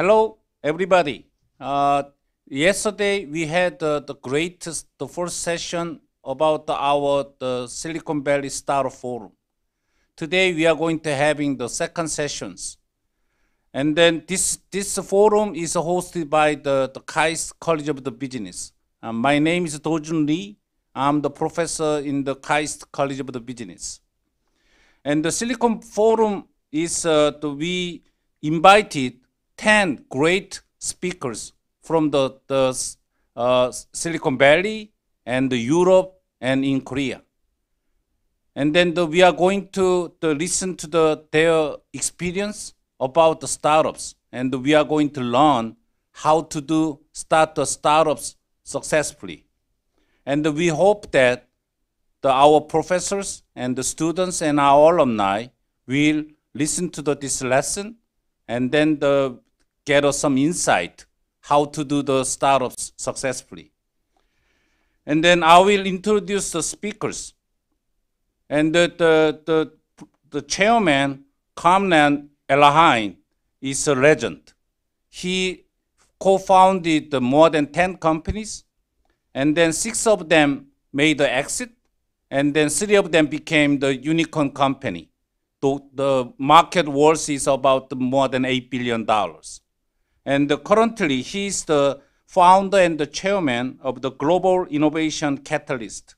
Hello, everybody. Uh, yesterday we had uh, the greatest, the first session about our the Silicon Valley Startup Forum. Today we are going to having the second sessions. And then this, this forum is hosted by the, the KAIST College of the Business. Uh, my name is Dojun Lee. I'm the professor in the KAIST College of the Business. And the Silicon Forum is, uh, the, we invited 10 great speakers from the, the uh, Silicon Valley and Europe and in Korea. And then the, we are going to the, listen to the, their experience about the startups. And we are going to learn how to do start the startups successfully. And we hope that the, our professors and the students and our alumni will listen to the, this lesson and then the, get us some insight how to do the startups successfully. And then I will introduce the speakers. And the, the, the, the chairman, Kamran Elahian, is a legend. He co-founded more than 10 companies, and then six of them made the exit, and then three of them became the unicorn company. The, the market worth is about more than $8 billion. And currently, he is the founder and the chairman of the Global Innovation Catalyst.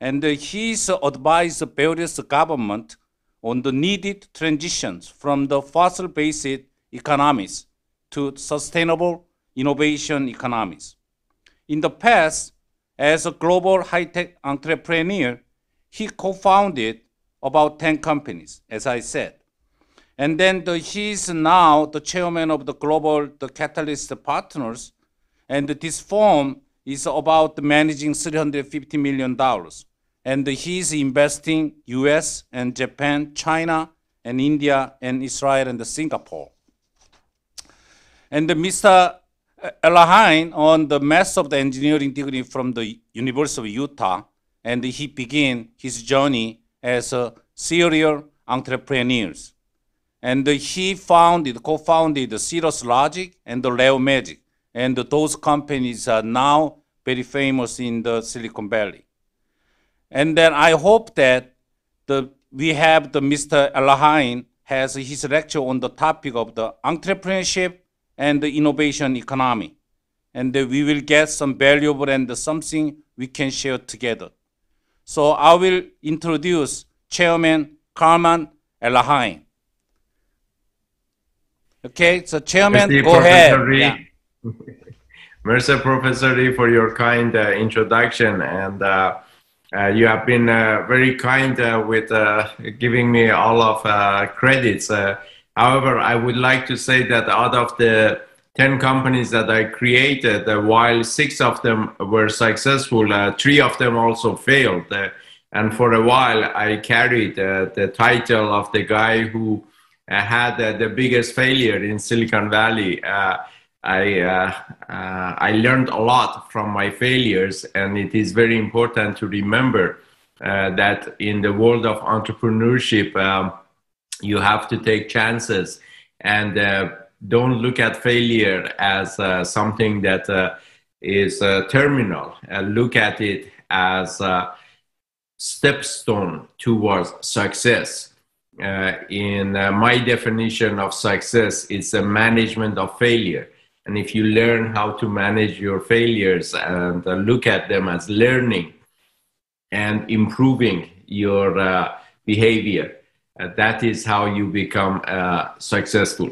And he is advised various government on the needed transitions from the fossil-based economies to sustainable innovation economies. In the past, as a global high-tech entrepreneur, he co-founded about 10 companies, as I said. And then the, he's now the chairman of the Global the Catalyst Partners, and this firm is about managing $350 million. And he's investing US and Japan, China, and India, and Israel, and Singapore. And Mr. Elahian on the Master of the Engineering degree from the University of Utah, and he began his journey as a serial entrepreneur. And he founded, co-founded Cirrus Logic and the NeoMagic. And those companies are now very famous in the Silicon Valley. And then I hope that the, we have the Mr. Elahian has his lecture on the topic of the entrepreneurship and the innovation economy. And we will get some valuable and something we can share together. So I will introduce Chairman Kamran Elahian. Okay, so Chairman, Merci, go Professor ahead. Yeah. Merci, Professor Lee, for your kind uh, introduction. And uh, uh, you have been uh, very kind uh, with uh, giving me all of credits. however, I would like to say that out of the 10 companies that I created, while six of them were successful, three of them also failed. and for a while, I carried the title of the guy who had uh, the biggest failure in Silicon Valley. Uh, I uh, uh, I learned a lot from my failures, and it is very important to remember uh, that in the world of entrepreneurship, um, you have to take chances and don't look at failure as something that is terminal. look at it as a stepstone towards success uh, in uh, my definition of success, it's a management of failure. And if you learn how to manage your failures and uh, look at them as learning and improving your uh, behavior, uh, that is how you become uh, successful.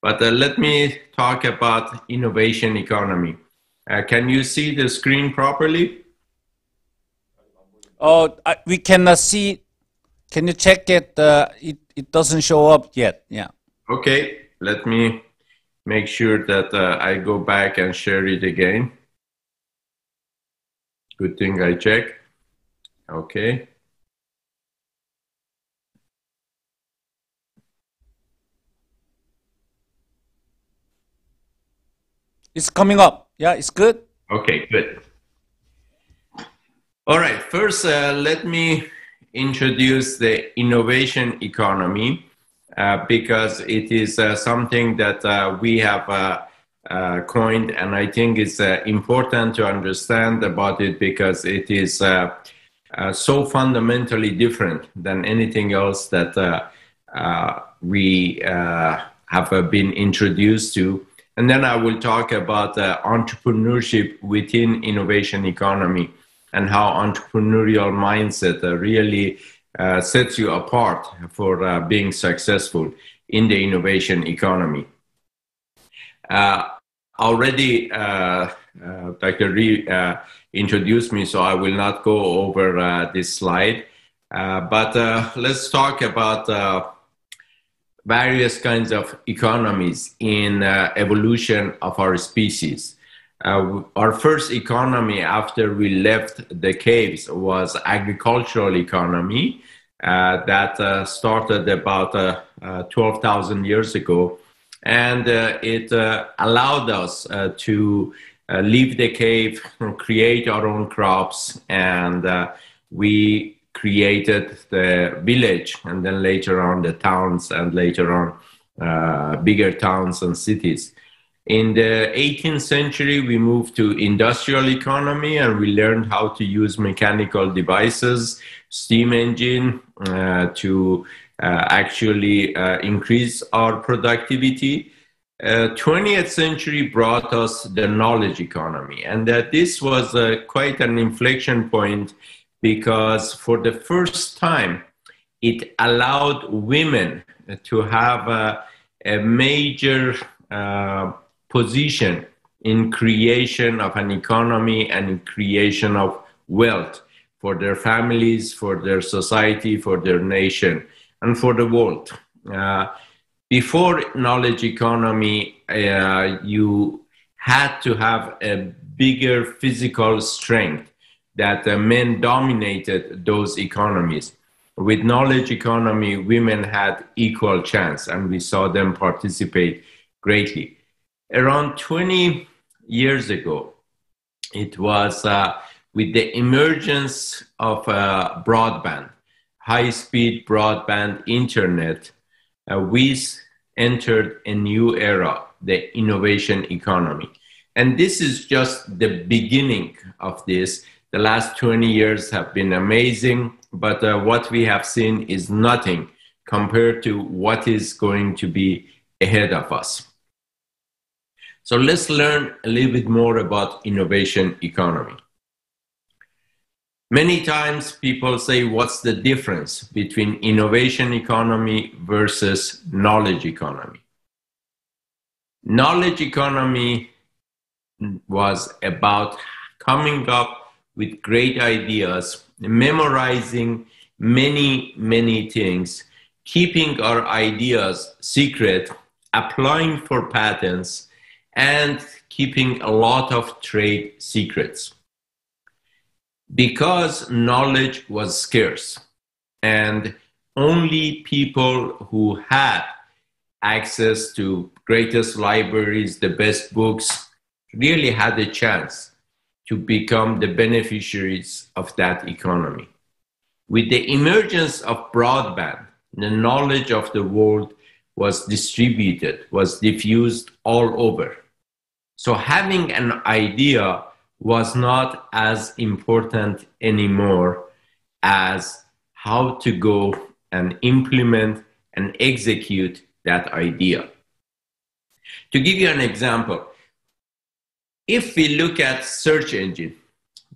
But let me talk about innovation economy. can you see the screen properly? Oh, we cannot see can you check it? Uh, it it doesn't show up yet. Yeah. Okay. Let me make sure that uh, I go back and share it again. Good thing I check. Okay. It's coming up. Yeah, it's good. Okay, good. All right. First, uh, let me introduce the innovation economy. Uh, uh, because it is uh, something that uh, we have uh, uh, coined, and I think it's important to understand about it because it is so fundamentally different than anything else that we have been introduced to. And then I will talk about entrepreneurship within innovation economy and how entrepreneurial mindset really uh, sets you apart for uh, being successful in the innovation economy. Uh, already, uh, uh, Dr. Ree uh, introduced me, so I will not go over this slide. but let's talk about various kinds of economies in evolution of our species. Uh, our first economy after we left the caves was agricultural economy uh, that uh, started about uh, uh, 12,000 years ago. And uh, it allowed us to leave the cave, create our own crops, and we created the village and then later on the towns and later on bigger towns and cities. In the 18th century, we moved to industrial economy and we learned how to use mechanical devices, steam engine uh, to uh, actually uh, increase our productivity. 20th century brought us the knowledge economy and that this was quite an inflection point because for the first time it allowed women to have a, a major uh, position in creation of an economy and in creation of wealth for their families, for their society, for their nation, and for the world. Uh, before knowledge economy, uh, you had to have a bigger physical strength that uh, men dominated those economies. With knowledge economy, women had equal chance, and we saw them participate greatly around 20 years ago, it was uh, with the emergence of uh, broadband, high speed broadband internet, uh, we entered a new era, the innovation economy. And this is just the beginning of this. The last 20 years have been amazing, but uh, what we have seen is nothing compared to what is going to be ahead of us. So let's learn a little bit more about innovation economy. Many times people say, what's the difference between innovation economy versus knowledge economy? Knowledge economy was about coming up with great ideas, memorizing many, many things, keeping our ideas secret, applying for patents, and keeping a lot of trade secrets. Because knowledge was scarce and only people who had access to greatest libraries, the best books, really had a chance to become the beneficiaries of that economy. With the emergence of broadband, the knowledge of the world was distributed, was diffused all over. So having an idea was not as important anymore as how to go and implement and execute that idea. To give you an example, if we look at search engine,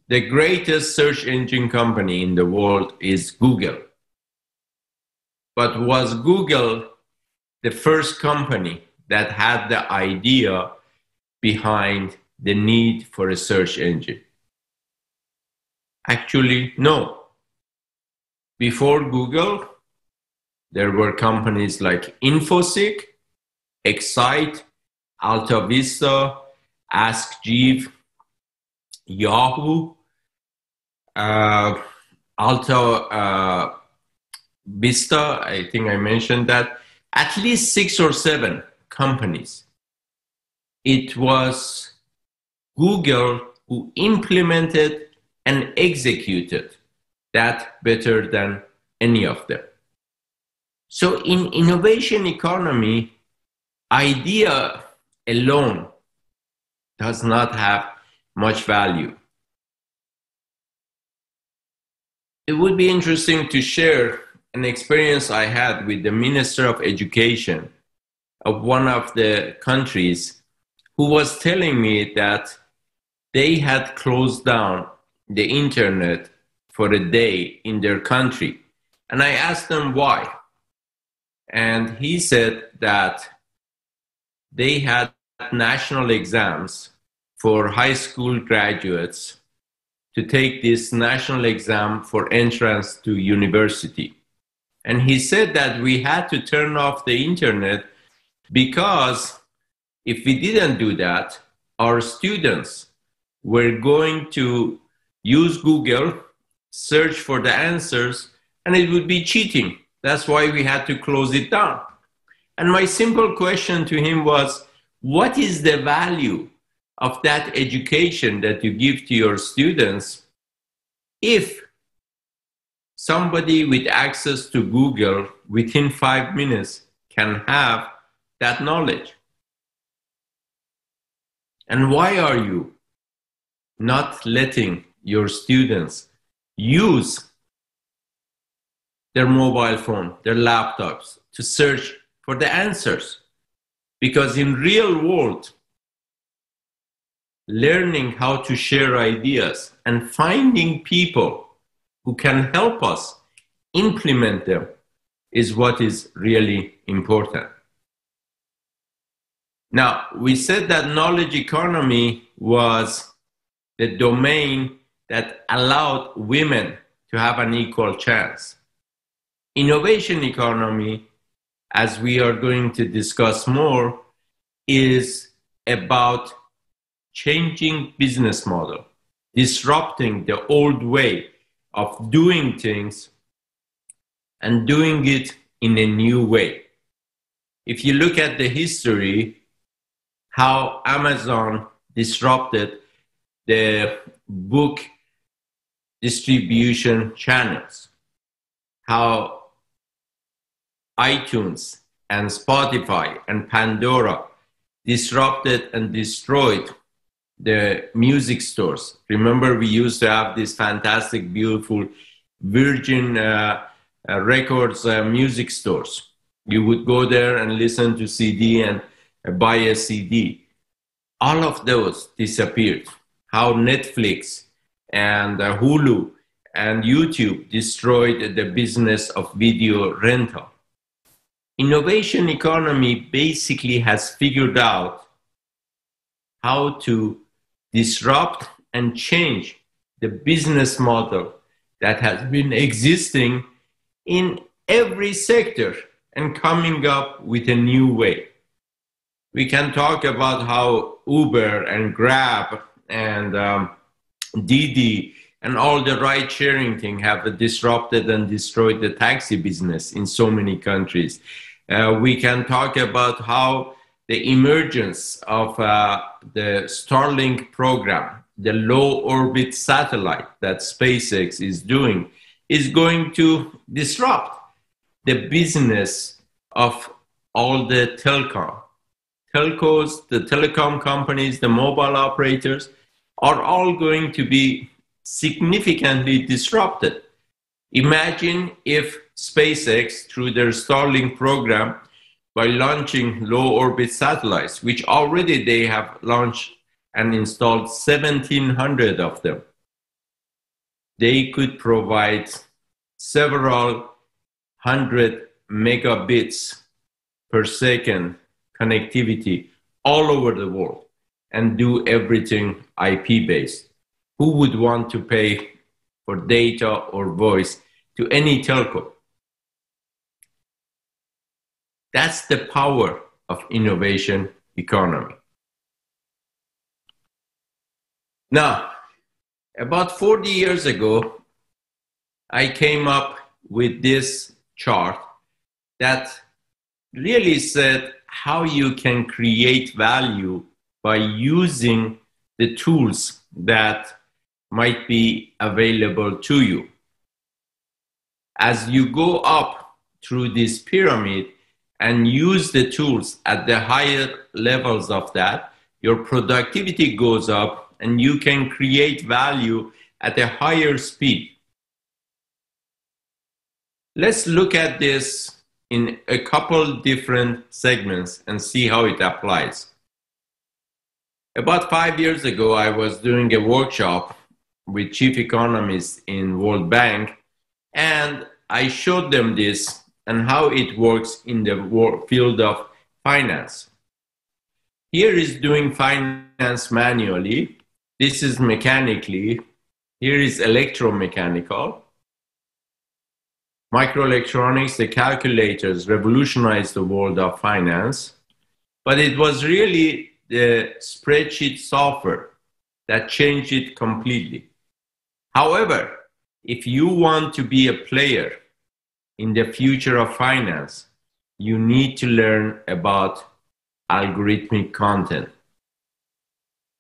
the greatest search engine company in the world is Google. But was Google the first company that had the idea behind the need for a search engine? Actually, no. Before Google, there were companies like Infoseek, Excite, Alta Vista, Ask Jeeves, Yahoo, uh, Alta uh, Vista, I think I mentioned that, at least six or seven companies it was Google who implemented and executed that better than any of them. So in innovation economy, idea alone does not have much value. It would be interesting to share an experience I had with the Minister of Education of one of the countries who was telling me that they had closed down the internet for a day in their country. And I asked them why. And he said that they had national exams for high school graduates to take this national exam for entrance to university. And he said that we had to turn off the internet because if we didn't do that, our students were going to use Google, search for the answers, and it would be cheating. That's why we had to close it down. And my simple question to him was what is the value of that education that you give to your students if somebody with access to Google within five minutes can have that knowledge? And why are you not letting your students use their mobile phone, their laptops to search for the answers? Because in real world, learning how to share ideas and finding people who can help us implement them is what is really important. Now, we said that knowledge economy was the domain that allowed women to have an equal chance. Innovation economy, as we are going to discuss more, is about changing business model, disrupting the old way of doing things and doing it in a new way. If you look at the history, how Amazon disrupted the book distribution channels, how iTunes and Spotify and Pandora disrupted and destroyed the music stores. Remember, we used to have these fantastic, beautiful Virgin uh, uh, Records uh, music stores. You would go there and listen to CD and buy a CD. All of those disappeared. How Netflix and uh, Hulu and YouTube destroyed the business of video rental. Innovation economy basically has figured out how to disrupt and change the business model that has been existing in every sector and coming up with a new way we can talk about how Uber and Grab and um, Didi and all the ride sharing thing have disrupted and destroyed the taxi business in so many countries. Uh, we can talk about how the emergence of uh, the Starlink program, the low orbit satellite that SpaceX is doing, is going to disrupt the business of all the telecom telcos, the telecom companies, the mobile operators are all going to be significantly disrupted. Imagine if SpaceX, through their Starlink program, by launching low orbit satellites, which already they have launched and installed 1,700 of them, they could provide several hundred megabits per second connectivity all over the world and do everything IP based. Who would want to pay for data or voice to any telco? That's the power of innovation economy. Now, about 40 years ago, I came up with this chart that really said how you can create value by using the tools that might be available to you. As you go up through this pyramid and use the tools at the higher levels of that, your productivity goes up and you can create value at a higher speed. Let's look at this in a couple different segments and see how it applies. About five years ago, I was doing a workshop with chief economists in World Bank, and I showed them this and how it works in the field of finance. Here is doing finance manually. This is mechanically. Here is electromechanical. Microelectronics, the calculators revolutionized the world of finance, but it was really the spreadsheet software that changed it completely. However, if you want to be a player in the future of finance, you need to learn about algorithmic content,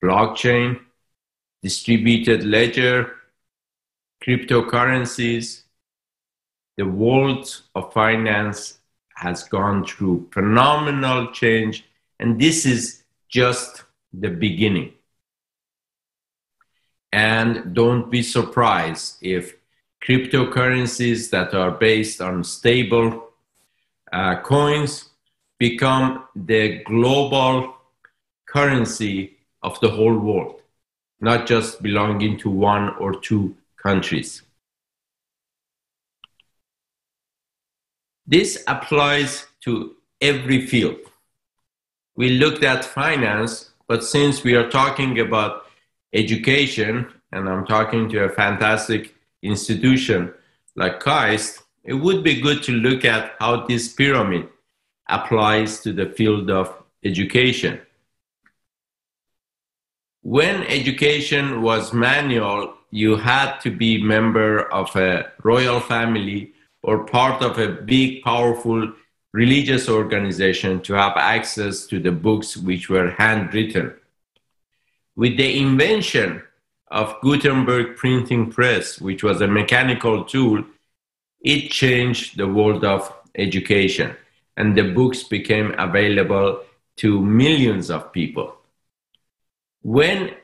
blockchain, distributed ledger, cryptocurrencies. The world of finance has gone through phenomenal change, and this is just the beginning. And don't be surprised if cryptocurrencies that are based on stable uh, coins become the global currency of the whole world, not just belonging to one or two countries. This applies to every field. We looked at finance, but since we are talking about education, and I'm talking to a fantastic institution like KAIST, it would be good to look at how this pyramid applies to the field of education. When education was manual, you had to be member of a royal family or part of a big, powerful religious organization to have access to the books which were handwritten. With the invention of Gutenberg printing press, which was a mechanical tool, it changed the world of education and the books became available to millions of people. When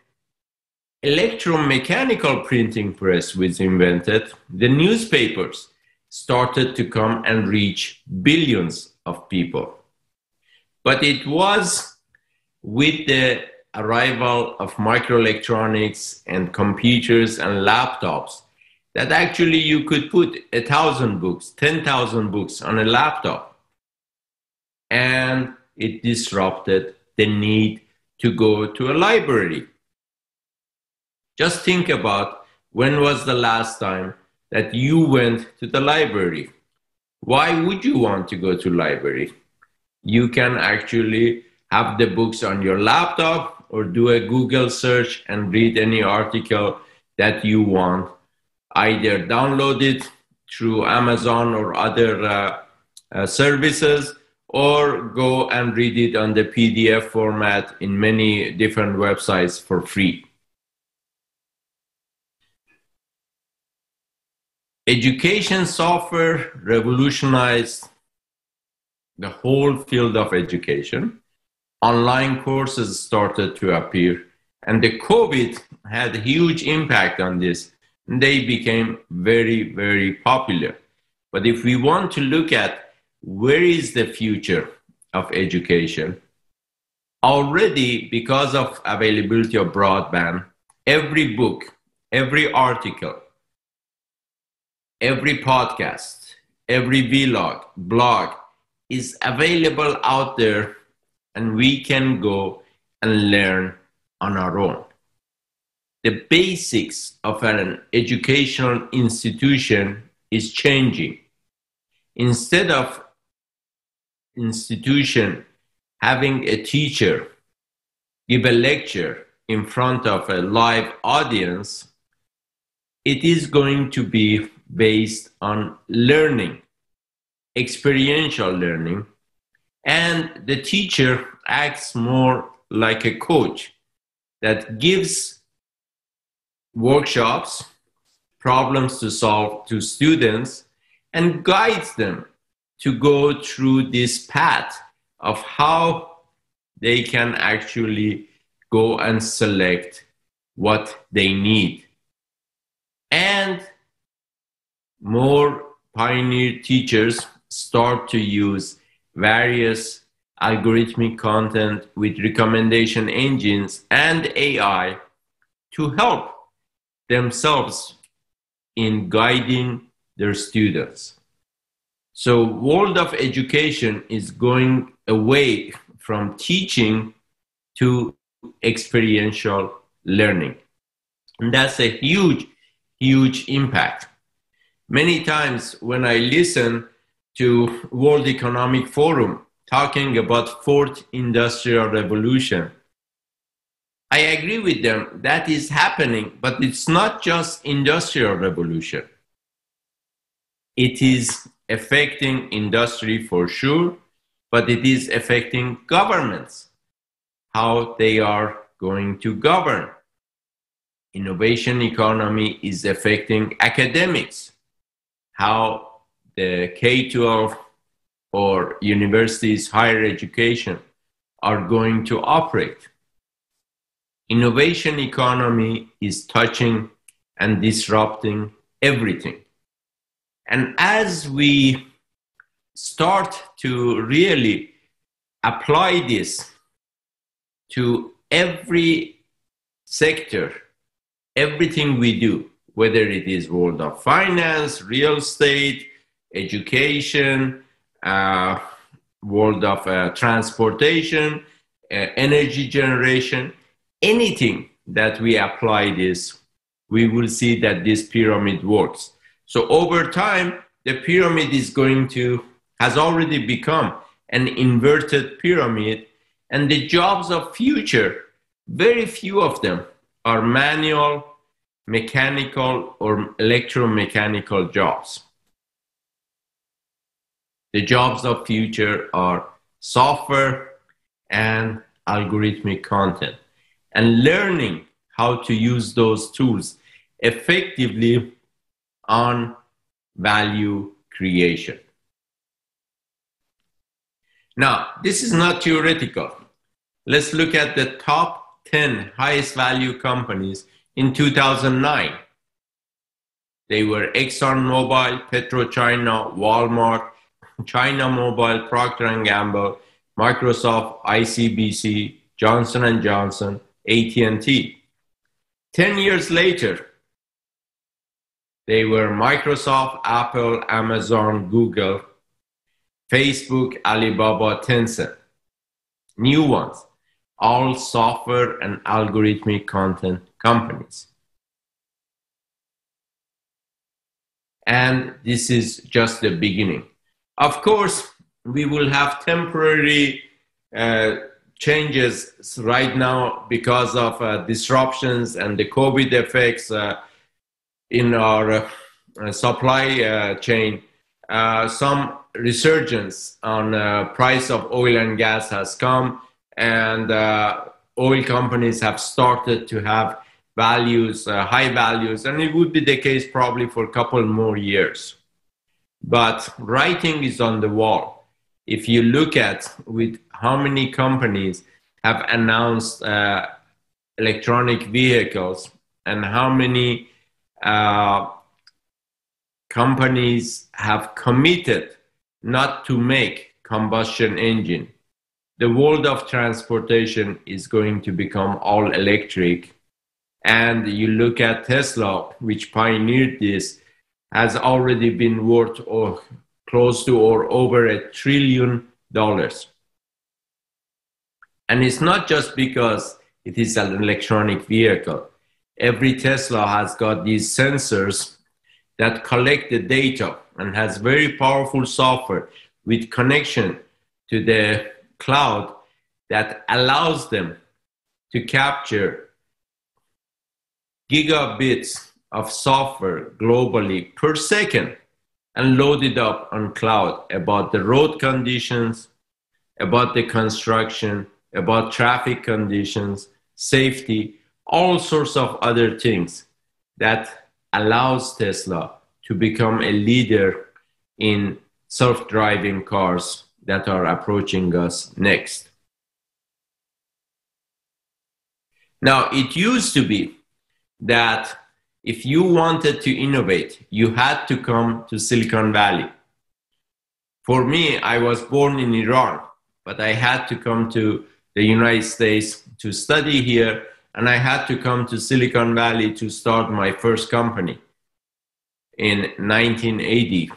electromechanical printing press was invented, the newspapers started to come and reach billions of people. But it was with the arrival of microelectronics and computers and laptops that actually you could put a thousand books, 10,000 books on a laptop. And it disrupted the need to go to a library. Just think about when was the last time that you went to the library? Why would you want to go to library? You can actually have the books on your laptop or do a Google search and read any article that you want. Either download it through Amazon or other uh, uh, services, or go and read it on the PDF format in many different websites for free. Education software revolutionized the whole field of education online courses started to appear and the covid had a huge impact on this and they became very very popular. But if we want to look at where is the future of education already because of availability of broadband every book every article every podcast every vlog blog is available out there and we can go and learn on our own. The basics of an educational institution is changing. Instead of institution having a teacher give a lecture in front of a live audience, it is going to be based on learning, experiential learning, and the teacher acts more like a coach that gives workshops, problems to solve to students, and guides them to go through this path of how they can actually go and select what they need. And more pioneer teachers start to use various algorithmic content with recommendation engines and AI to help themselves in guiding their students. So world of education is going away from teaching to experiential learning. And that's a huge, huge impact. Many times when I listen to World Economic Forum talking about fourth industrial revolution, I agree with them that is happening, but it's not just industrial revolution. It is affecting industry for sure, but it is affecting governments, how they are going to govern. Innovation economy is affecting academics, how the K 12 or universities, higher education are going to operate. Innovation economy is touching and disrupting everything. And as we start to really apply this to every sector, everything we do, whether it is world of finance, real estate, education, uh, world of uh, transportation, uh, energy generation, anything that we apply this, we will see that this pyramid works. So over time, the pyramid is going to, has already become an inverted pyramid and the jobs of future, very few of them are manual, mechanical, or electromechanical jobs. The jobs of future are software and algorithmic content and learning how to use those tools effectively on value creation. Now, this is not theoretical. Let's look at the top 10 highest value companies in 2009. They were ExxonMobil, PetroChina, Walmart, China Mobile, Procter & Gamble, Microsoft, ICBC, Johnson & Johnson, AT&T. 10 years later, they were Microsoft, Apple, Amazon, Google, Facebook, Alibaba, Tencent. New ones, all software and algorithmic content companies. And this is just the beginning. Of course, we will have temporary uh, changes right now because of uh, disruptions and the COVID effects uh, in our uh, supply uh, chain. Some resurgence on price of oil and gas has come, and oil companies have started to have values, high values, and it would be the case probably for a couple more years. But writing is on the wall. If you look at with how many companies have announced uh, electronic vehicles and how many uh, companies have committed not to make combustion engine the world of transportation is going to become all electric and you look at tesla which pioneered this has already been worth or close to or over a trillion dollars. And it's not just because it is an electronic vehicle. Every Tesla has got these sensors that collect the data and has very powerful software with connection to the cloud that allows them to capture gigabits of software globally per second and load it up on cloud about the road conditions, about the construction, about traffic conditions, safety, all sorts of other things that allows Tesla to become a leader in self-driving cars that are approaching us next. Now, it used to be that if you wanted to innovate, you had to come to Silicon Valley. For me, I was born in Iran, but I had to come to the United States to study here, and I had to come to Silicon Valley to start my first company. In 1980,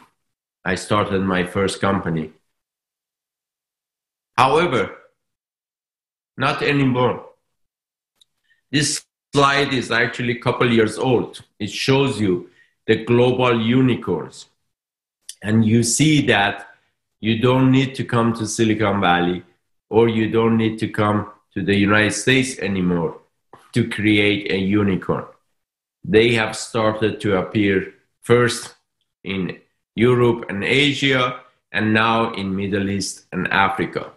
I started my first company. However, not anymore. This slide is actually a couple years old. It shows you the global unicorns. And you see that you don't need to come to Silicon Valley or you don't need to come to the United States anymore to create a unicorn. They have started to appear first in Europe and Asia and now in Middle East and Africa.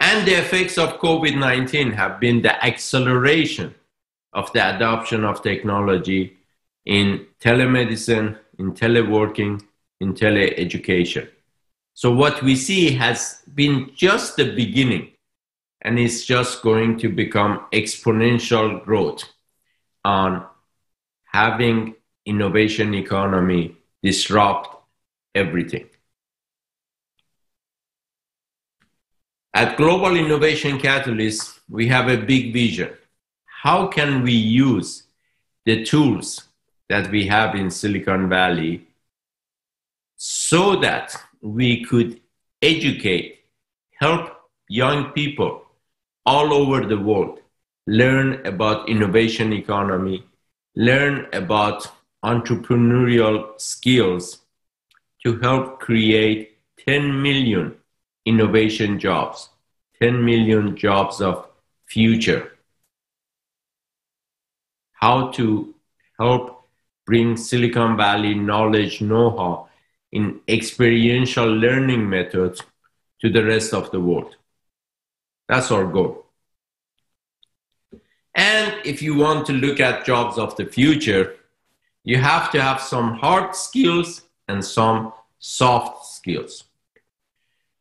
And the effects of COVID 19 have been the acceleration of the adoption of technology in telemedicine, in teleworking, in teleeducation. So, what we see has been just the beginning and it's just going to become exponential growth on having innovation economy disrupt everything. At Global Innovation Catalyst, we have a big vision. How can we use the tools that we have in Silicon Valley so that we could educate, help young people all over the world learn about innovation economy, learn about entrepreneurial skills to help create 10 million innovation jobs, 10 million jobs of future. How to help bring Silicon Valley knowledge, know how in experiential learning methods to the rest of the world. That's our goal. And if you want to look at jobs of the future, you have to have some hard skills and some soft skills.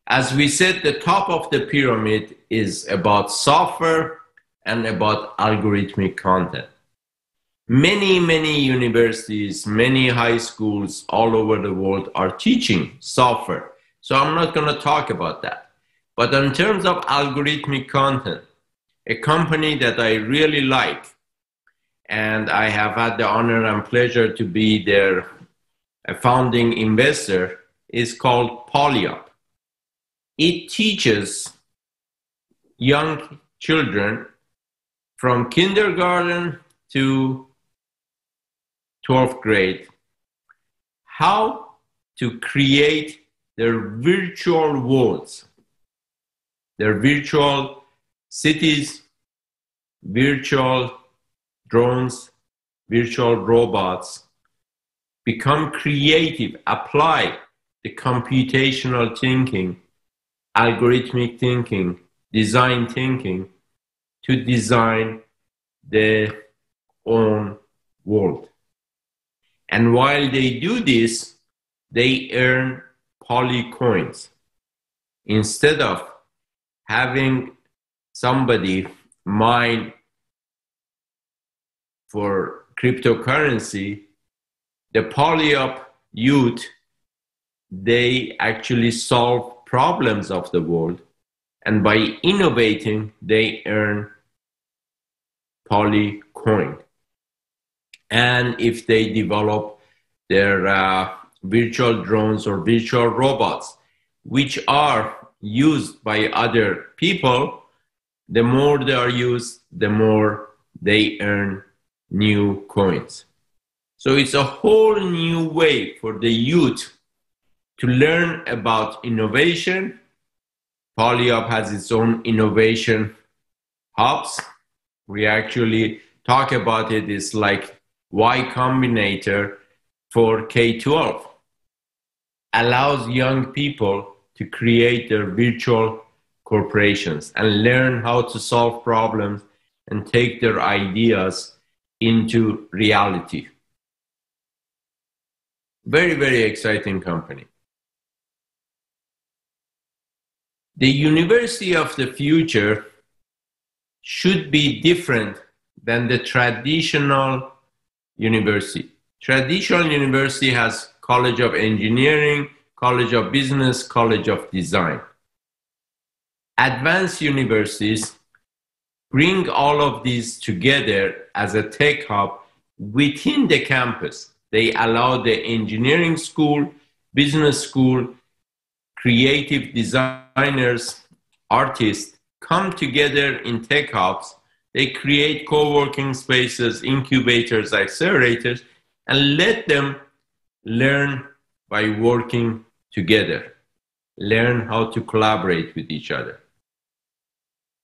As we said, the top of the pyramid is about software and about algorithmic content. Many, many universities, many high schools all over the world are teaching software. So I'm not going to talk about that. But in terms of algorithmic content, a company that I really like, and I have had the honor and pleasure to be their founding investor, is called PolyUp it teaches young children from kindergarten to 12th grade how to create their virtual worlds, their virtual cities, virtual drones, virtual robots, become creative, apply the computational thinking algorithmic thinking, design thinking to design their own world. And while they do this, they earn poly coins. Instead of having somebody mine for cryptocurrency, the PolyUp youth, they actually solve problems of the world, and by innovating, they earn Polycoin. And if they develop their uh, virtual drones or virtual robots, which are used by other people, the more they are used, the more they earn new coins. So it's a whole new way for the youth to learn about innovation. PolyUp has its own innovation hubs. We actually talk about it. It's like Y Combinator for K-12. Allows young people to create their virtual corporations and learn how to solve problems and take their ideas into reality. Very, very exciting company. The university of the future should be different than the traditional university. Traditional university has College of Engineering, College of Business, College of Design. Advanced universities bring all of these together as a tech hub within the campus. They allow the engineering school, business school, creative designers, artists come together in tech hubs. They create co working spaces, incubators, accelerators, and let them learn by working together, learn how to collaborate with each other.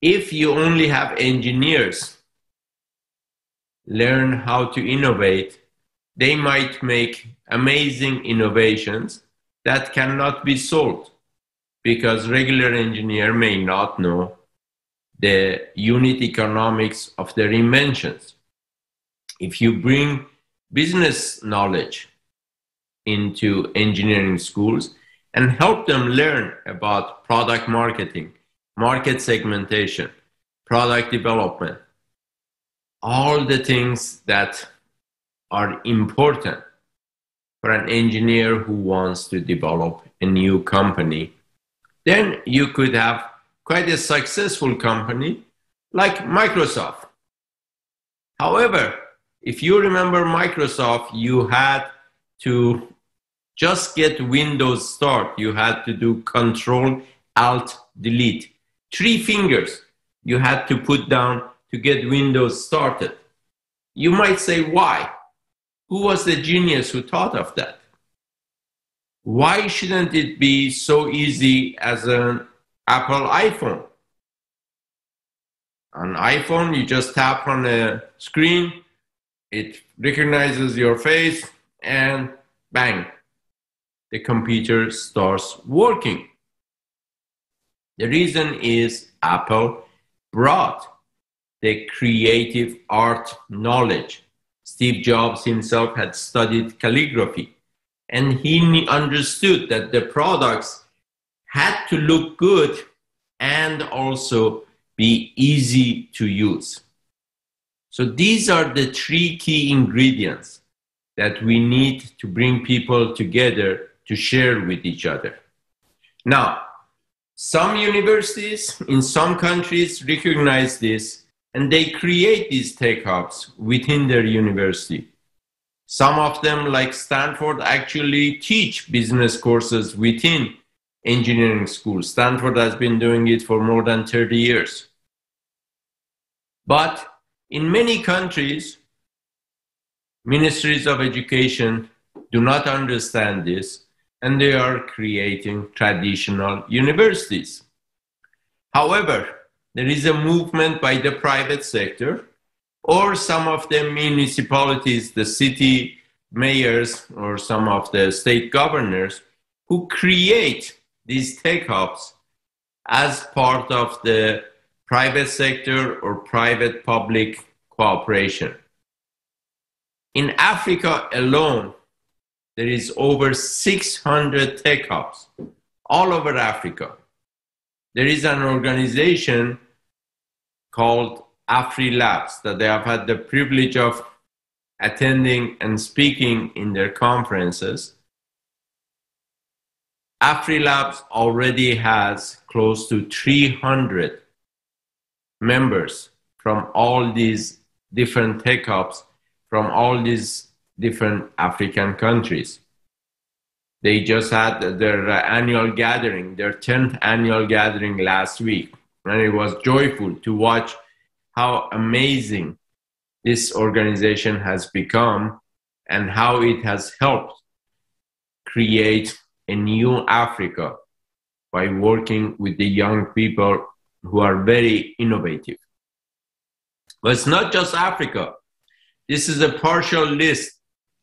If you only have engineers learn how to innovate, they might make amazing innovations that cannot be sold because regular engineer may not know the unit economics of their inventions. If you bring business knowledge into engineering schools and help them learn about product marketing, market segmentation, product development, all the things that are important for an engineer who wants to develop a new company, then you could have quite a successful company like Microsoft. However, if you remember Microsoft, you had to just get Windows start. You had to do Control Alt Delete. Three fingers you had to put down to get Windows started. You might say, why? Who was the genius who thought of that? Why shouldn't it be so easy as an Apple iPhone? On iPhone, you just tap on the screen, it recognizes your face, and bang, the computer starts working. The reason is Apple brought the creative art knowledge. Steve Jobs himself had studied calligraphy and he understood that the products had to look good and also be easy to use. So these are the three key ingredients that we need to bring people together to share with each other. Now, some universities in some countries recognize this and they create these tech hubs within their university. Some of them, like Stanford, actually teach business courses within engineering schools. Stanford has been doing it for more than 30 years. But in many countries, ministries of education do not understand this and they are creating traditional universities. However, there is a movement by the private sector or some of the municipalities, the city mayors, or some of the state governors who create these hubs as part of the private sector or private public cooperation. In Africa alone, there is over 600 tech hubs all over Africa. There is an organization called AfriLabs that they have had the privilege of attending and speaking in their conferences. AfriLabs already has close to 300 members from all these different tech hubs from all these different African countries. They just had their uh, annual gathering, their 10th annual gathering last week. And it was joyful to watch how amazing this organization has become and how it has helped create a new Africa by working with the young people who are very innovative. But it's not just Africa. This is a partial list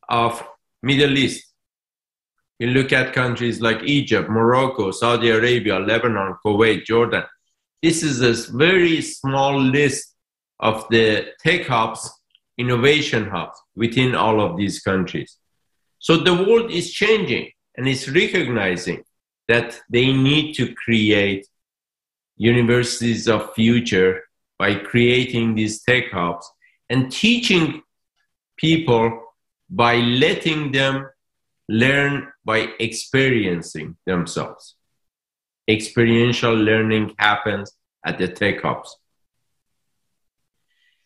of Middle East. You look at countries like Egypt, Morocco, Saudi Arabia, Lebanon, Kuwait, Jordan. This is a very small list of the tech hubs, innovation hubs within all of these countries. So the world is changing and is recognizing that they need to create universities of future by creating these tech hubs and teaching people by letting them learn by experiencing themselves. Experiential learning happens at the tech hubs.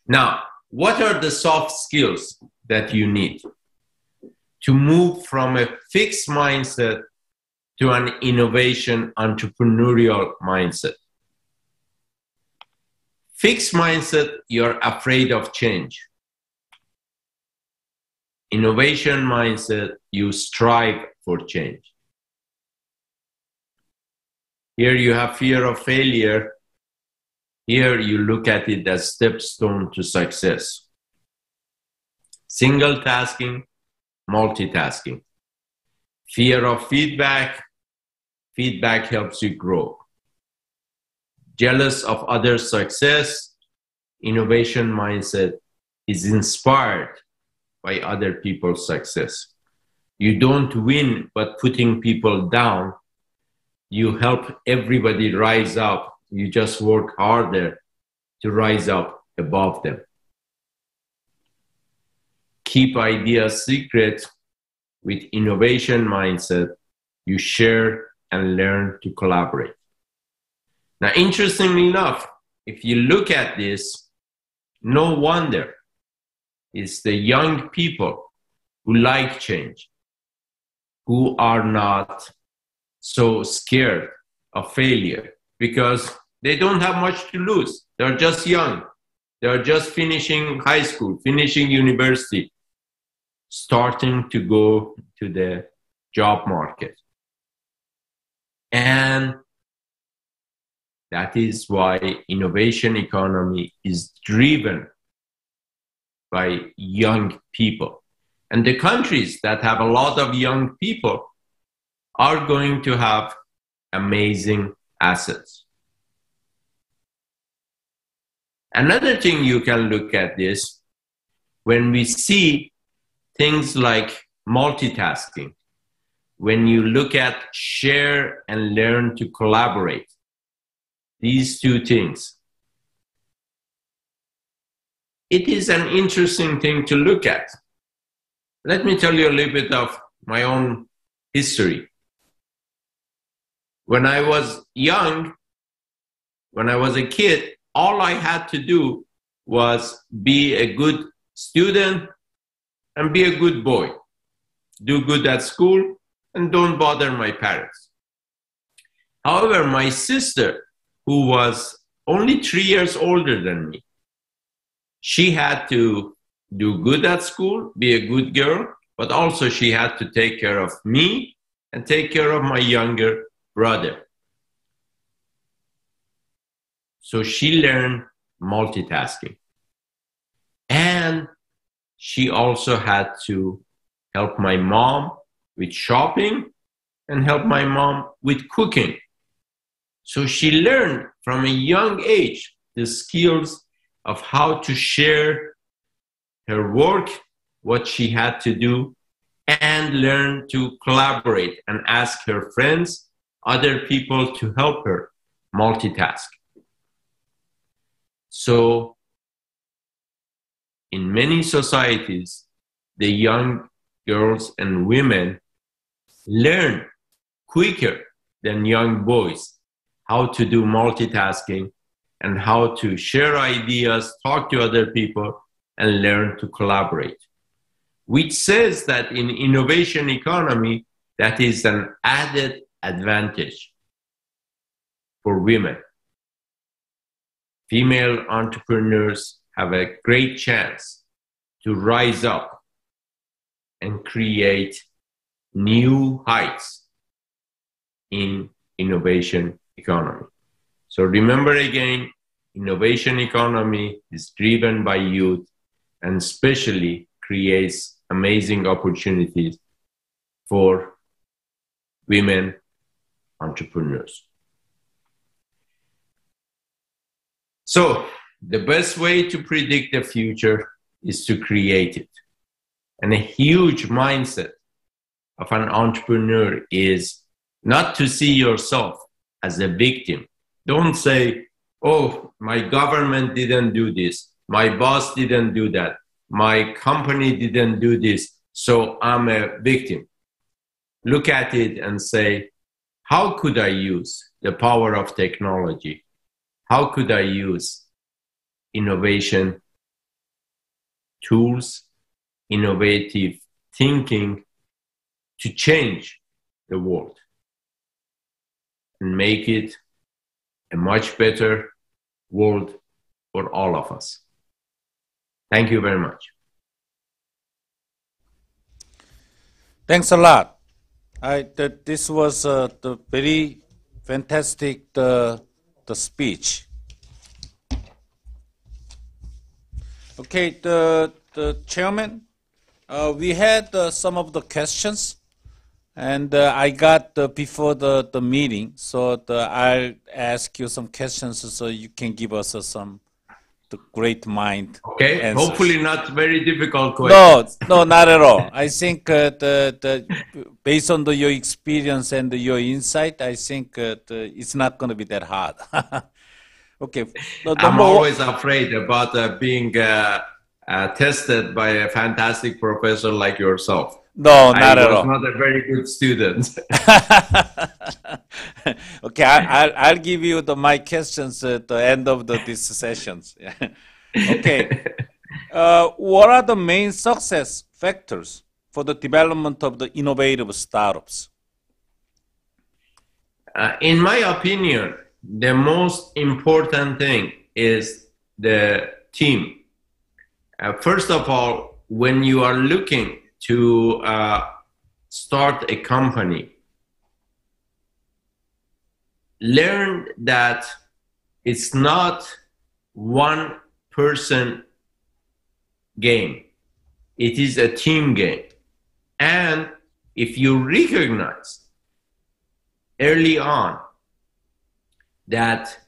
Now, what are the soft skills that you need to move from a fixed mindset to an innovation entrepreneurial mindset? Fixed mindset, you're afraid of change. Innovation mindset, you strive for change. Here you have fear of failure. Here you look at it as stepstone to success. Single tasking, multitasking. Fear of feedback, feedback helps you grow. Jealous of others' success, innovation mindset is inspired by other people's success. You don't win but putting people down. You help everybody rise up. You just work harder to rise up above them. Keep ideas secret with innovation mindset. You share and learn to collaborate. Now, interestingly enough, if you look at this, no wonder it's the young people who like change, who are not so scared of failure because they don't have much to lose. They're just young. They're just finishing high school, finishing university, starting to go to the job market. And that is why innovation economy is driven by young people. And the countries that have a lot of young people are going to have amazing assets. Another thing you can look at is when we see things like multitasking, when you look at share and learn to collaborate, these two things, it is an interesting thing to look at. Let me tell you a little bit of my own history. When I was young, when I was a kid, all I had to do was be a good student and be a good boy. Do good at school and don't bother my parents. However, my sister, who was only three years older than me, she had to do good at school, be a good girl, but also she had to take care of me and take care of my younger brother. So she learned multitasking. And she also had to help my mom with shopping and help my mom with cooking. So she learned from a young age the skills of how to share her work, what she had to do, and learn to collaborate and ask her friends, other people to help her multitask. So, in many societies, the young girls and women learn quicker than young boys how to do multitasking and how to share ideas, talk to other people, and learn to collaborate. Which says that in innovation economy, that is an added advantage for women. Female entrepreneurs have a great chance to rise up and create new heights in innovation economy. So remember again, innovation economy is driven by youth and especially creates amazing opportunities for women entrepreneurs. So the best way to predict the future is to create it. And a huge mindset of an entrepreneur is not to see yourself as a victim. Don't say, oh, my government didn't do this, my boss didn't do that, my company didn't do this, so I'm a victim. Look at it and say, how could I use the power of technology? How could I use innovation tools, innovative thinking to change the world and make it a much better world for all of us. Thank you very much. Thanks a lot. I that this was uh, the very fantastic the the speech. Okay, the the chairman, uh, we had uh, some of the questions, and uh, I got before the the meeting, so the, I'll ask you some questions so you can give us uh, some great mind. Okay, answers. hopefully not very difficult questions. No, no, not at all. I think uh, the, the, based on the, your experience and the, your insight, I think uh, the, it's not going to be that hard. okay. No, I'm always afraid about uh, being uh, uh, tested by a fantastic professor like yourself. No, not I at all. not a very good student. okay, I, will I'll give you the, my questions at the end of the, these sessions. okay. Uh, what are the main success factors for the development of the innovative startups? Uh, in my opinion, the most important thing is the team. Uh, first of all, when you are looking to uh, start a company, learn that it's not one person game. It is a team game. And if you recognize early on that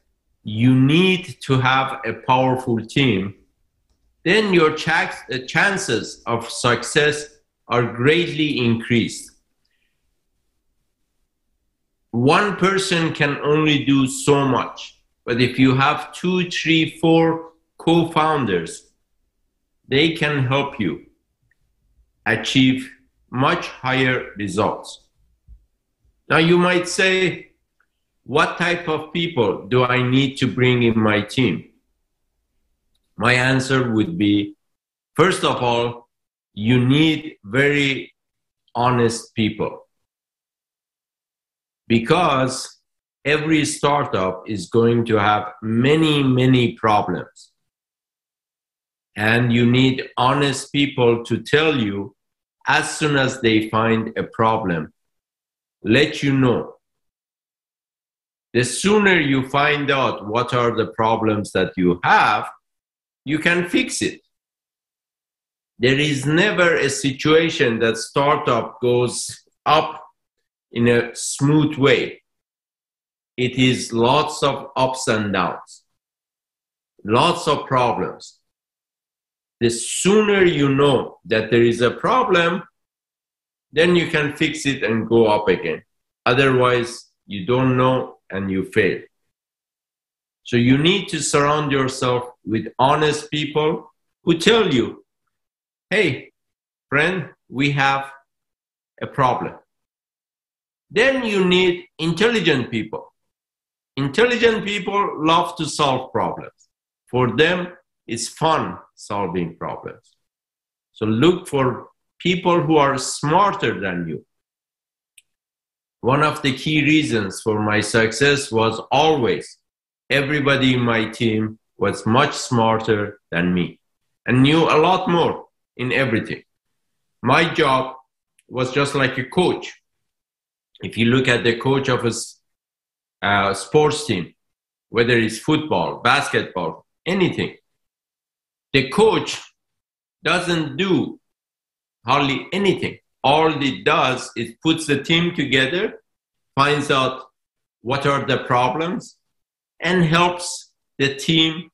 you need to have a powerful team, then your ch- chances of success are greatly increased. One person can only do so much, but if you have two, three, four co founders, they can help you achieve much higher results. Now, you might say, what type of people do I need to bring in my team? My answer would be first of all, you need very honest people because every startup is going to have many, many problems. And you need honest people to tell you as soon as they find a problem, let you know. The sooner you find out what are the problems that you have, you can fix it there is never a situation that startup goes up in a smooth way. It is lots of ups and downs, lots of problems. The sooner you know that there is a problem, then you can fix it and go up again. Otherwise, you don't know and you fail. So you need to surround yourself with honest people who tell you hey, friend, we have a problem. Then you need intelligent people. Intelligent people love to solve problems. For them, it's fun solving problems. So look for people who are smarter than you. One of the key reasons for my success was always everybody in my team was much smarter than me and knew a lot more in everything. My job was just like a coach. If you look at the coach of a uh, sports team, whether it's football, basketball, anything, the coach doesn't do hardly anything. All it does is puts the team together, finds out what are the problems, and helps the team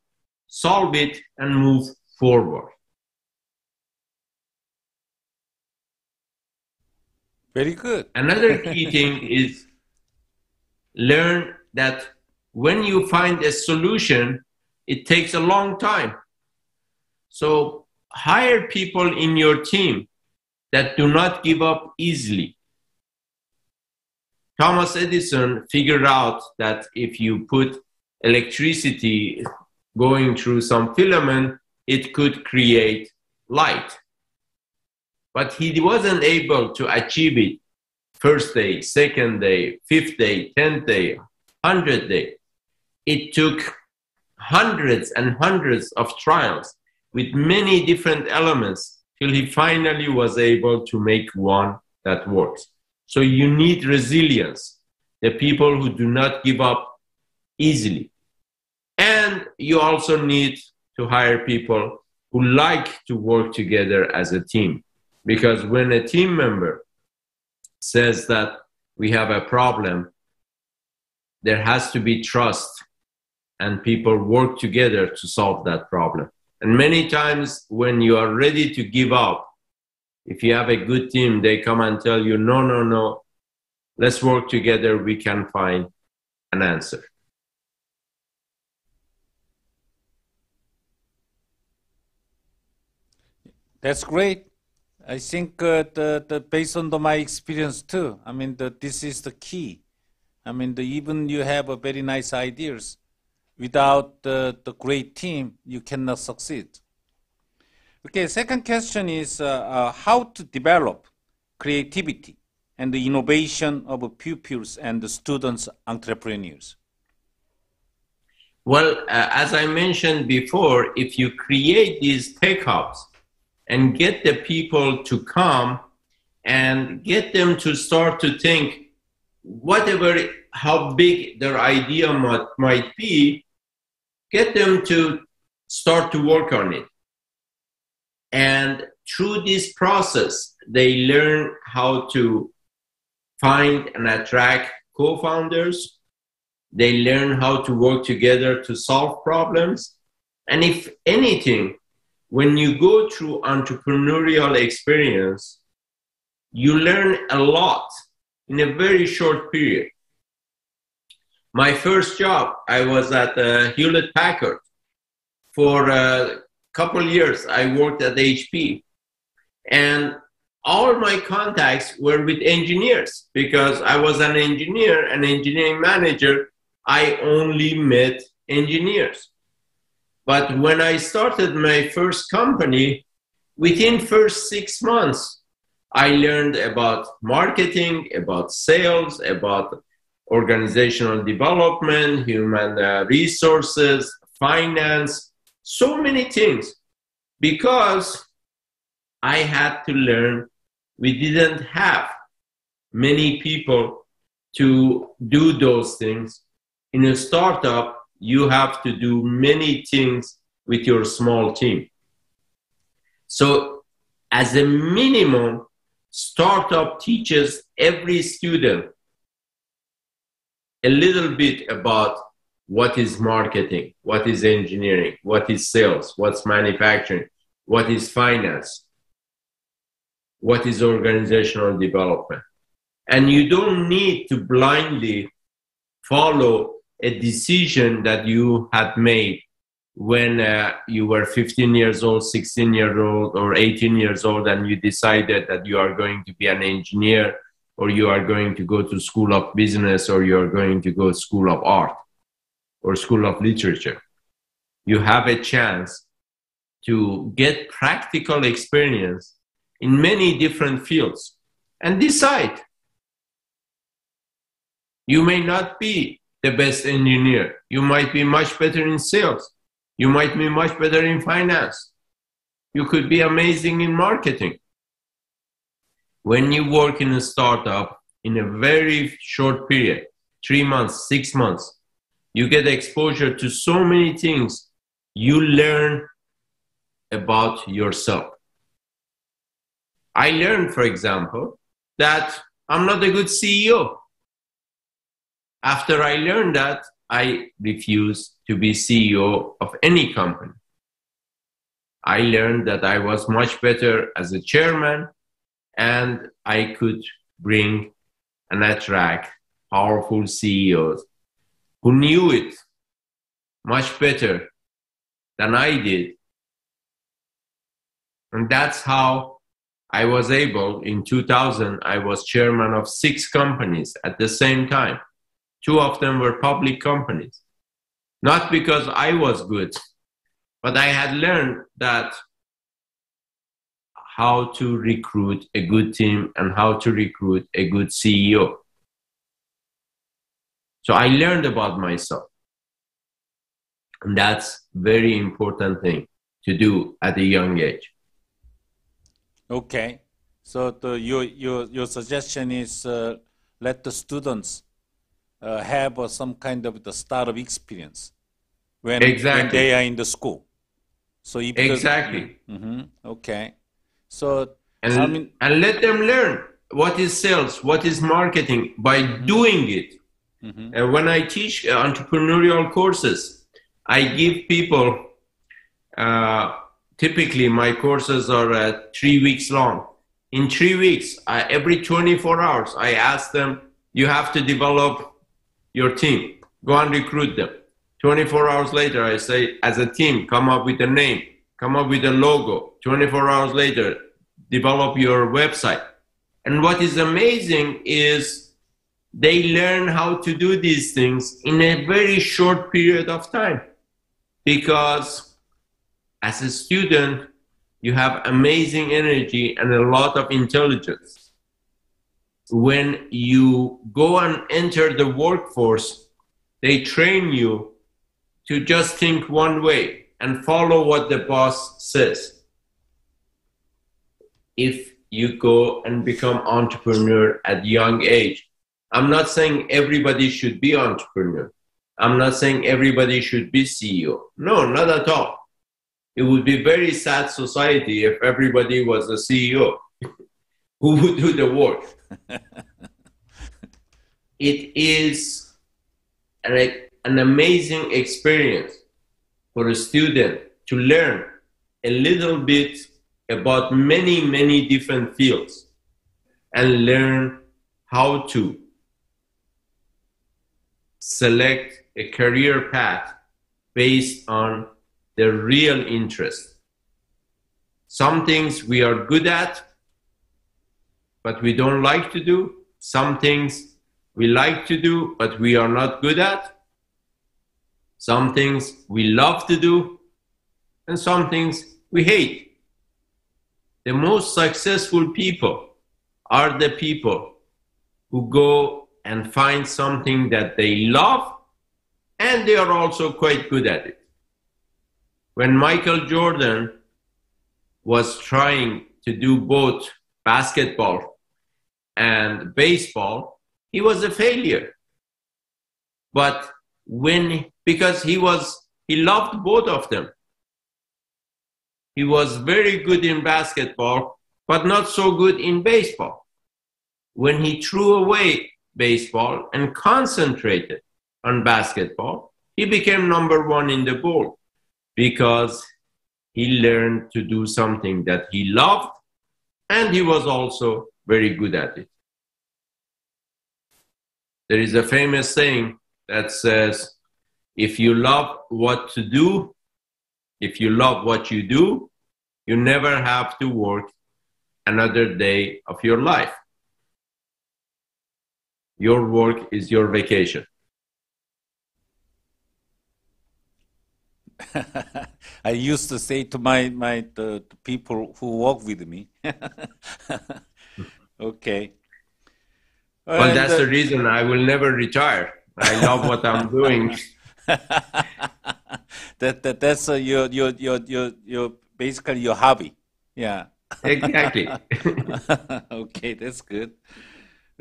solve it and move forward. Very good. Another key thing is learn that when you find a solution, it takes a long time. So hire people in your team that do not give up easily. Thomas Edison figured out that if you put electricity going through some filament, it could create light. But he wasn't able to achieve it first day, second day, fifth day, tenth day, hundredth day. It took hundreds and hundreds of trials with many different elements till he finally was able to make one that works. So you need resilience, the people who do not give up easily. And you also need to hire people who like to work together as a team. Because when a team member says that we have a problem, there has to be trust and people work together to solve that problem. And many times when you are ready to give up, if you have a good team, they come and tell you, no, no, no, let's work together, we can find an answer. That's great. I think uh, the, the based on the, my experience too. I mean, the, this is the key. I mean, the, even you have a very nice ideas, without the, the great team, you cannot succeed. Okay, second question is uh, uh, how to develop creativity and the innovation of pupils and the students entrepreneurs. Well, uh, as I mentioned before, if you create these tech and get the people to come and get them to start to think whatever how big their idea might, might be get them to start to work on it. And through this process they learn how to find and attract co-founders. They learn how to work together to solve problems. And if anything when you go through entrepreneurial experience, you learn a lot in a very short period. My first job, I was at uh, Hewlett Packard. For a couple years, I worked at HP. And all my contacts were with engineers because I was an engineer, an engineering manager. I only met engineers. But when I started my first company, within first six months, I learned about marketing, about sales, about organizational development, human uh, resources, finance, so many things. Because I had to learn, we didn't have many people to do those things. In a startup, you have to do many things with your small team. So, as a minimum, startup teaches every student a little bit about what is marketing, what is engineering, what is sales, what's manufacturing, what is finance, what is organizational development. And you don't need to blindly follow a decision that you had made when uh, you were 15 years old, 16 years old, or 18 years old, and you decided that you are going to be an engineer, or you are going to go to school of business, or you are going to go school of art, or school of literature. You have a chance to get practical experience in many different fields and decide. You may not be the best engineer. You might be much better in sales. You might be much better in finance. You could be amazing in marketing. When you work in a startup in a very short period, three months, six months, you get exposure to so many things. You learn about yourself. I learned, for example, that I'm not a good CEO. After I learned that, I refused to be CEO of any company. I learned that I was much better as a chairman and I could bring and attract powerful CEOs who knew it much better than I did. And that's how I was able, in 2000, I was chairman of six companies at the same time. Two of them were public companies. Not because I was good, but I had learned that how to recruit a good team and how to recruit a good CEO. So I learned about myself. And that's very important thing to do at a young age. Okay. So the, your, your, your suggestion is uh, let the students uh, have uh, some kind of the startup experience when, exactly. when they are in the school. So if exactly. The, mm-hmm, okay. So and, I mean, and let them learn what is sales, what is marketing by mm-hmm. doing it. Mm-hmm. And when I teach entrepreneurial courses, I give people uh, typically my courses are uh, three weeks long. In three weeks, I, every 24 hours, I ask them, you have to develop your team. Go and recruit them. 24 hours later, I say, as a team, come up with a name, come up with a logo. 24 hours later, develop your website. And what is amazing is they learn how to do these things in a very short period of time because as a student, you have amazing energy and a lot of intelligence. When you go and enter the workforce, they train you to just think one way and follow what the boss says. If you go and become entrepreneur at young age, I'm not saying everybody should be entrepreneur. I'm not saying everybody should be CEO. No, not at all it would be very sad society if everybody was a CEO who would do the work. it is an, an amazing experience for a student to learn a little bit about many, many different fields and learn how to select a career path based on their real interest. Some things we are good at, but we don't like to do. Some things we like to do, but we are not good at. Some things we love to do, and some things we hate. The most successful people are the people who go and find something that they love and they are also quite good at it when Michael Jordan was trying to do both basketball and baseball, he was a failure. But when, because he was, he loved both of them. He was very good in basketball, but not so good in baseball. When he threw away baseball and concentrated on basketball, he became number one in the world because he learned to do something that he loved and he was also very good at it. There is a famous saying that says, if you love what to do, if you love what you do, you never have to work another day of your life. Your work is your vacation. I used to say to my my the, the people who work with me. okay. Well, and, that's uh, the reason I will never retire. I love what I'm doing. that, that that's uh, your, your your your your basically your hobby. Yeah. Exactly. okay, that's good.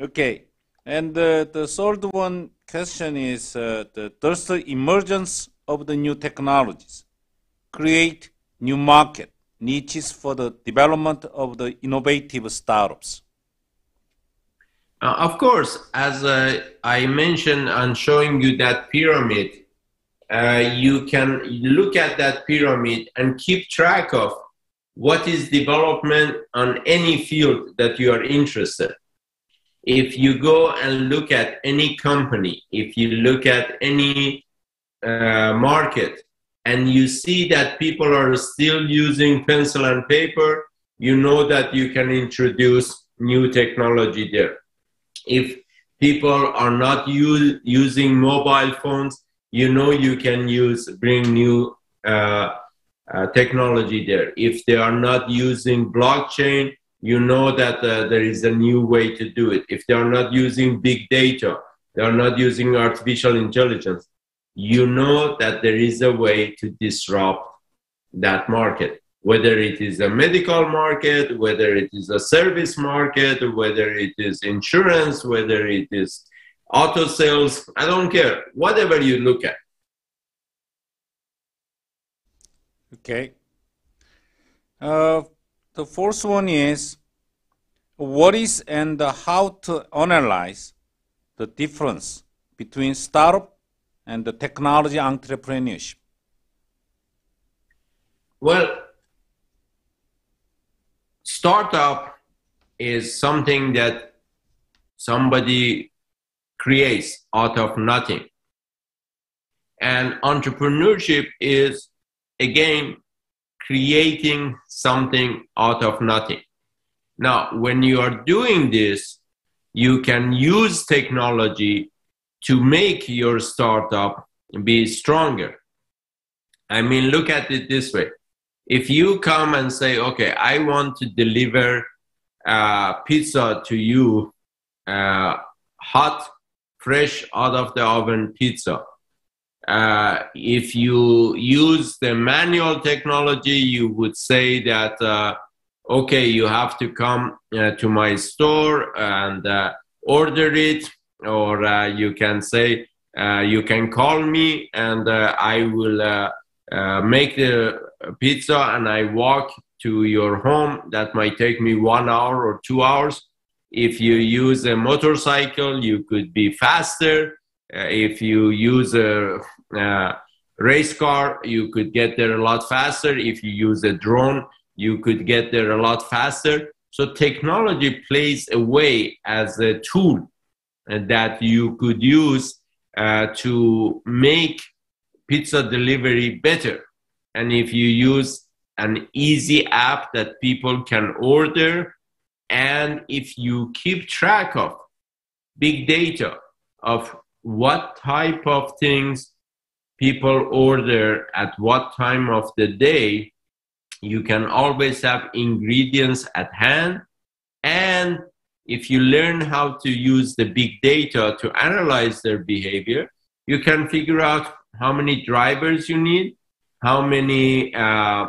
Okay, and uh, the third one question is uh, the, does the emergence of the new technologies, create new market niches for the development of the innovative startups? Uh, of course, as uh, I mentioned on showing you that pyramid, uh, you can look at that pyramid and keep track of what is development on any field that you are interested. if you go and look at any company, if you look at any uh, market, and you see that people are still using pencil and paper, you know that you can introduce new technology there. If people are not use, using mobile phones, you know you can use bring new uh, uh, technology there. If they are not using blockchain, you know that uh, there is a new way to do it. If they are not using big data, they are not using artificial intelligence, you know that there is a way to disrupt that market. Whether it is a medical market, whether it is a service market, whether it is insurance, whether it is auto sales, I don't care. Whatever you look at. Okay. Uh, the first one is what is and how to analyze the difference between startup and the technology entrepreneurship? Well, startup is something that somebody creates out of nothing. And entrepreneurship is, again, creating something out of nothing. Now, when you are doing this, you can use technology to make your startup be stronger. I mean, look at it this way. If you come and say, okay, I want to deliver uh, pizza to you, uh, hot, fresh out of the oven pizza. Uh, if you use the manual technology, you would say that uh, okay, you have to come uh, to my store and uh, order it, or uh, you can say, you can call me and I will make the pizza and I walk to your home. That might take me one hour or two hours. If you use a motorcycle, you could be faster. if you use a race car, you could get there a lot faster. If you use a drone, you could get there a lot faster. So technology plays a way as a tool uh, that you could use uh, to make pizza delivery better. And if you use an easy app that people can order, and if you keep track of big data of what type of things people order at what time of the day, you can always have ingredients at hand. And if you learn how to use the big data to analyze their behavior, you can figure out how many drivers you need, how many uh,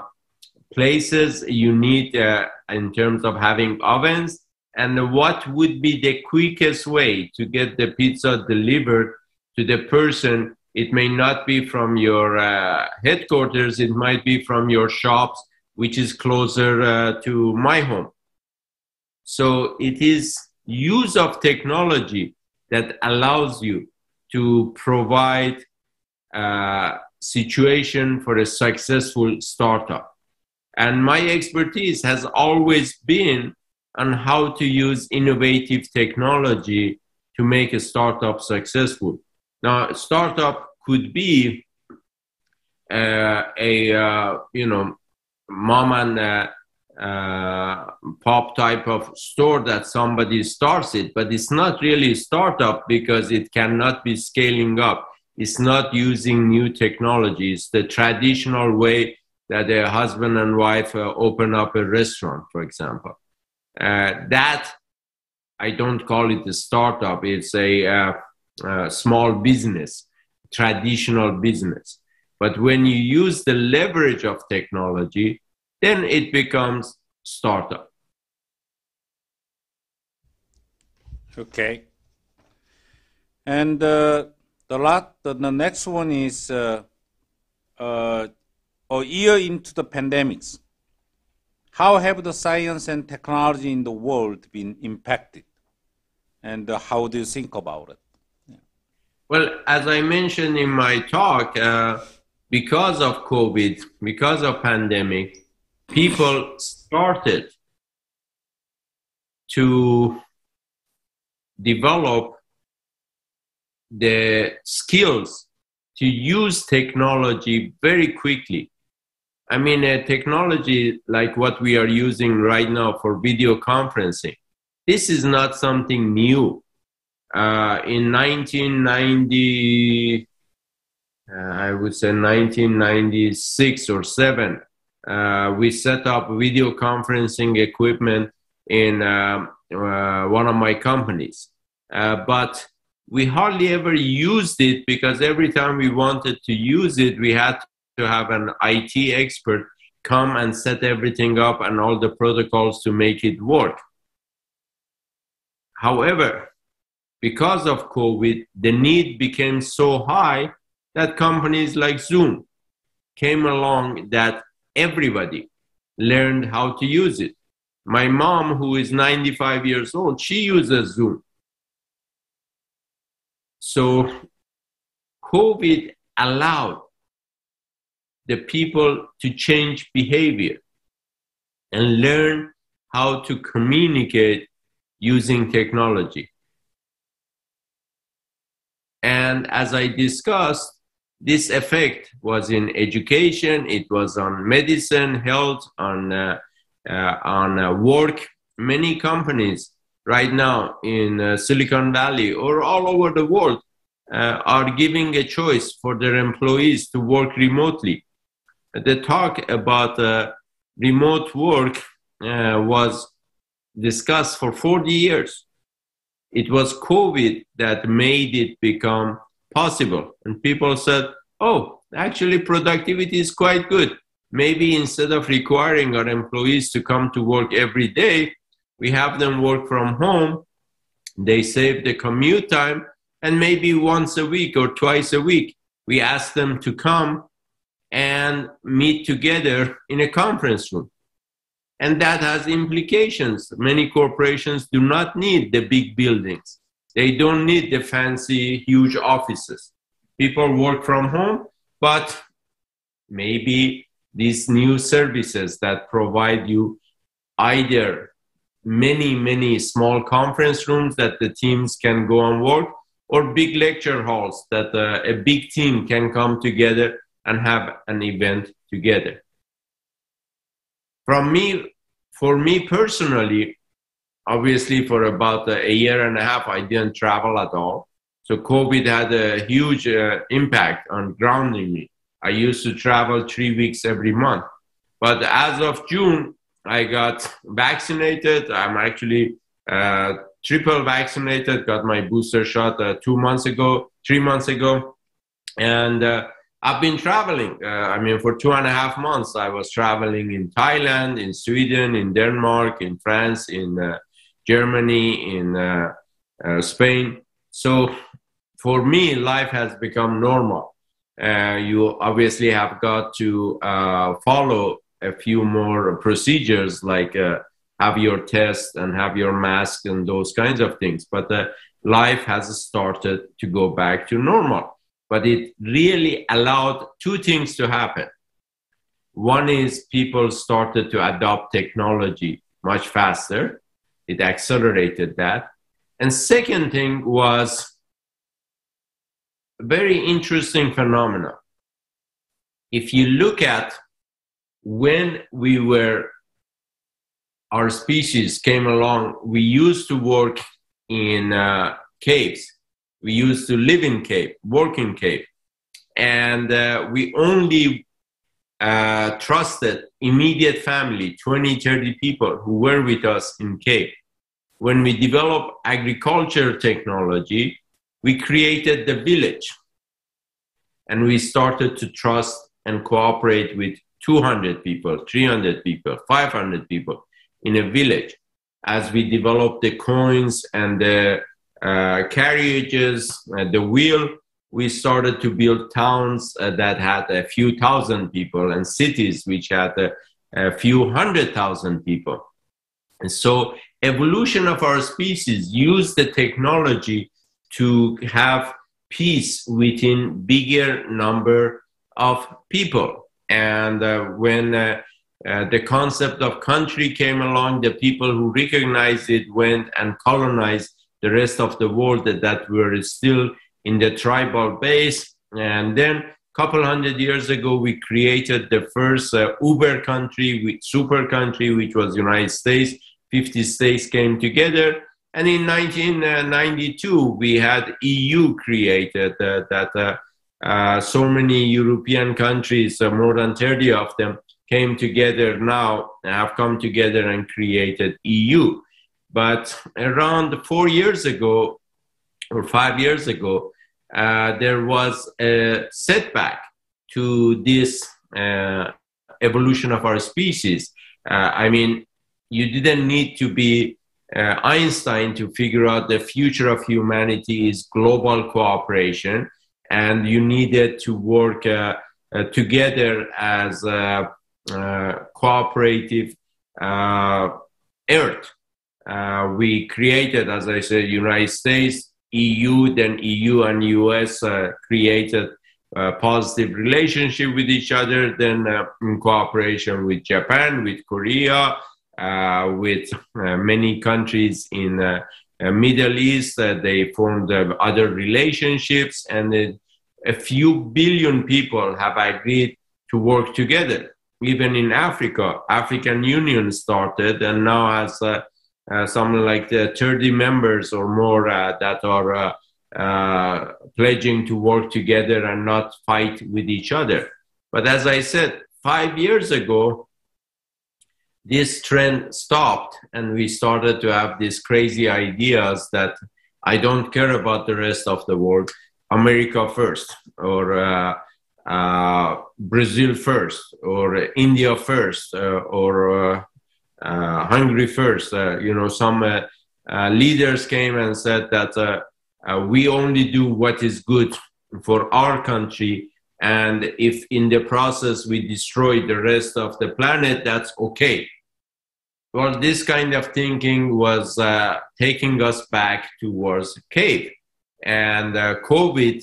places you need uh, in terms of having ovens, and what would be the quickest way to get the pizza delivered to the person. It may not be from your uh, headquarters, it might be from your shops which is closer uh, to my home. So it is use of technology that allows you to provide a situation for a successful startup. And my expertise has always been on how to use innovative technology to make a startup successful. Now, a startup could be uh, a uh, you know mom and uh, uh, pop type of store that somebody starts it, but it's not really a startup because it cannot be scaling up. It's not using new technologies. The traditional way that a husband and wife uh, open up a restaurant, for example. Uh, that I don't call it a startup. It's a uh, small business, traditional business. But when you use the leverage of technology, then it becomes startup. Okay. And uh, the, lot, the, the next one is uh, uh, a year into the pandemics. How have the science and technology in the world been impacted? And uh, how do you think about it? Yeah. Well, as I mentioned in my talk, uh, because of COVID, because of pandemic, people started to develop the skills to use technology very quickly. I mean, a technology like what we are using right now for video conferencing, this is not something new. Uh, in 1990, uh, I would say 1996 or 7, uh, we set up video conferencing equipment in um, uh, one of my companies. Uh, but we hardly ever used it because every time we wanted to use it, we had to have an IT expert come and set everything up and all the protocols to make it work. However, because of COVID, the need became so high that companies like Zoom came along that everybody learned how to use it. My mom, who is 95 years old, she uses Zoom. So COVID allowed the people to change behavior and learn how to communicate using technology. And as I discussed, this effect was in education, it was on medicine, health, on, uh, uh, on uh, work. Many companies right now in uh, Silicon Valley or all over the world uh, are giving a choice for their employees to work remotely. The talk about uh, remote work was discussed for 40 years. It was COVID that made it become possible. And people said, oh, actually, productivity is quite good. Maybe instead of requiring our employees to come to work every day, we have them work from home. They save the commute time. And maybe once a week or twice a week, we ask them to come and meet together in a conference room. And that has implications. Many corporations do not need the big buildings. They don't need the fancy, huge offices. People work from home, but maybe these new services that provide you either many, many small conference rooms that the teams can go and work, or big lecture halls that uh, a big team can come together and have an event together. From me, for me personally, obviously for about a year and a half i didn't travel at all. So covid had a huge uh, impact on grounding me. I used to travel three weeks every month. But as of june i got vaccinated i'm actually uh, triple vaccinated got my booster shot uh, two months ago three months ago and uh, I've been traveling. Uh, I mean, for two and a half months, I was traveling in Thailand, in Sweden, in Denmark, in France, in uh, Germany, in uh, Spain. So for me, life has become normal. You obviously have got to follow a few more procedures like uh, have your test and have your mask and those kinds of things. But life has started to go back to normal. But it really allowed two things to happen. One is people started to adopt technology much faster it accelerated that. And second thing was a very interesting phenomenon. If you look at when we were, our species came along, we used to work in uh, caves. We used to live in cave, work in cave. And uh, we only uh, trusted immediate family, 20, 30 people who were with us in cave. When we developed agriculture technology, we created the village and we started to trust and cooperate with 200 people, 300 people, 500 people in a village as we developed the coins and the uh, carriages, uh, the wheel, we started to build towns uh, that had a few thousand people and cities which had a, a few hundred thousand people. And so evolution of our species used the technology to have peace within bigger number of people. And uh, when uh, uh, the concept of country came along, the people who recognized it went and colonized the rest of the world that, that were still in the tribal base. And then a couple hundred years ago, we created the first uh, Uber country, super country, which was United States. 50 states came together. And in 1992, we had EU created uh, that uh, uh, so many European countries, uh, more than 30 of them, came together now, have come together and created EU. But around four years ago, or five years ago, uh, there was a setback to this uh, evolution of our species. Uh, I mean, you didn't need to be Einstein to figure out the future of humanity is global cooperation, and you needed to work uh, uh, together as a cooperative Earth. we created, as I said, United States, EU, then EU and US uh, created positive relationship with each other, then uh, in cooperation with Japan, with Korea, uh, with uh, many countries in uh, Middle East. they formed other relationships, and a few billion people have agreed to work together. Even in Africa, African Union started, and now has uh, something like 30 members or more uh, that are uh, uh, pledging to work together and not fight with each other. But as I said, five years ago, this trend stopped and we started to have these crazy ideas that I don't care about the rest of the world, America first, or uh, uh, Brazil first, or India first, or uh, Hungary first. Uh, you know, some uh, leaders came and said that we only do what is good for our country and if in the process we destroy the rest of the planet that's okay well this kind of thinking was uh, taking us back towards cave and uh, covid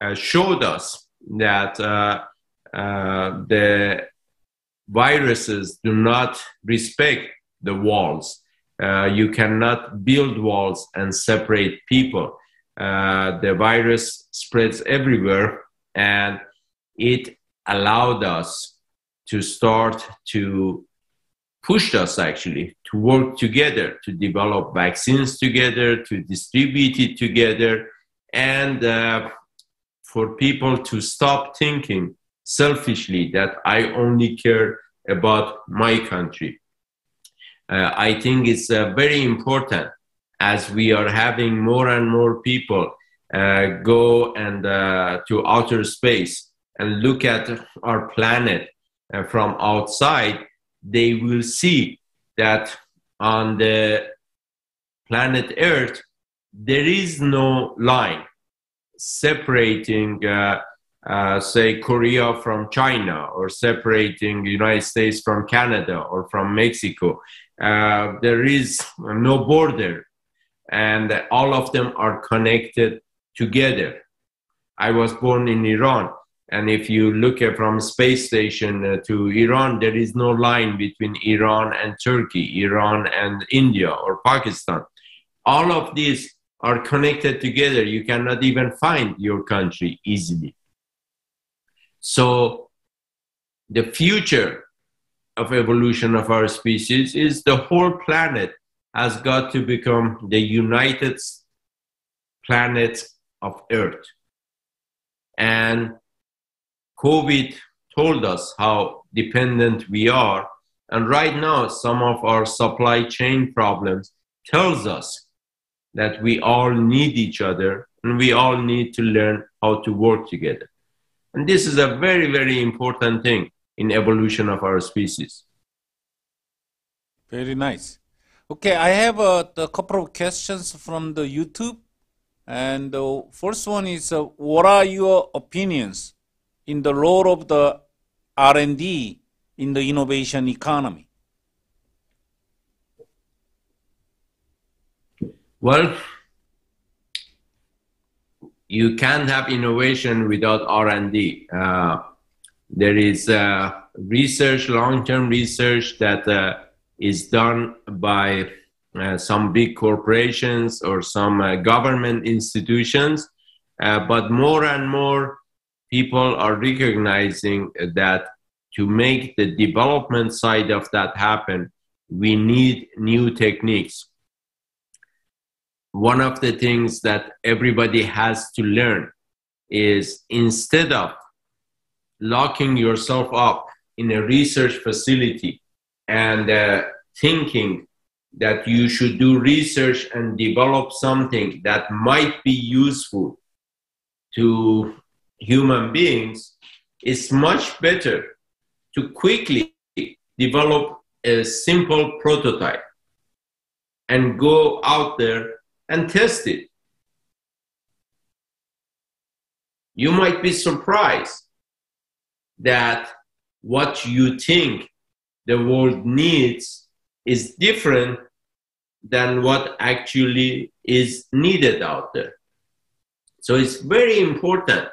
uh, showed us that the viruses do not respect the walls. Uh, you cannot build walls and separate people. Uh, the virus spreads everywhere, and it allowed us to start to push us actually to work together, to develop vaccines together, to distribute it together, and uh, for people to stop thinking selfishly that I only care about my country. Uh, I think it's uh, very important as we are having more and more people uh, go and uh, to outer space and look at our planet uh, from outside, they will see that on the planet Earth there is no line separating uh, uh, say Korea from China or separating United States from Canada or from Mexico. Uh, there is no border, and all of them are connected together. I was born in Iran, and if you look from space station uh, to Iran, there is no line between Iran and Turkey, Iran and India or Pakistan. All of these are connected together. You cannot even find your country easily. So the future of evolution of our species is the whole planet has got to become the united planet of Earth. And COVID told us how dependent we are. And right now, some of our supply chain problems tells us that we all need each other and we all need to learn how to work together. And this is a very, very important thing in evolution of our species. Very nice. Okay, I have a, a couple of questions from the YouTube. And the first one is, uh, what are your opinions in the role of the R&D in the innovation economy? Well, you can't have innovation without r&d uh, there is uh, research long-term research that uh, is done by uh, some big corporations or some uh, government institutions, uh, but more and more people are recognizing that to make the development side of that happen, we need new techniques. One of the things that everybody has to learn is instead of locking yourself up in a research facility and uh, thinking that you should do research and develop something that might be useful to human beings, it's much better to quickly develop a simple prototype and go out there and test it. You might be surprised that what you think the world needs is different than what actually is needed out there. So it's very important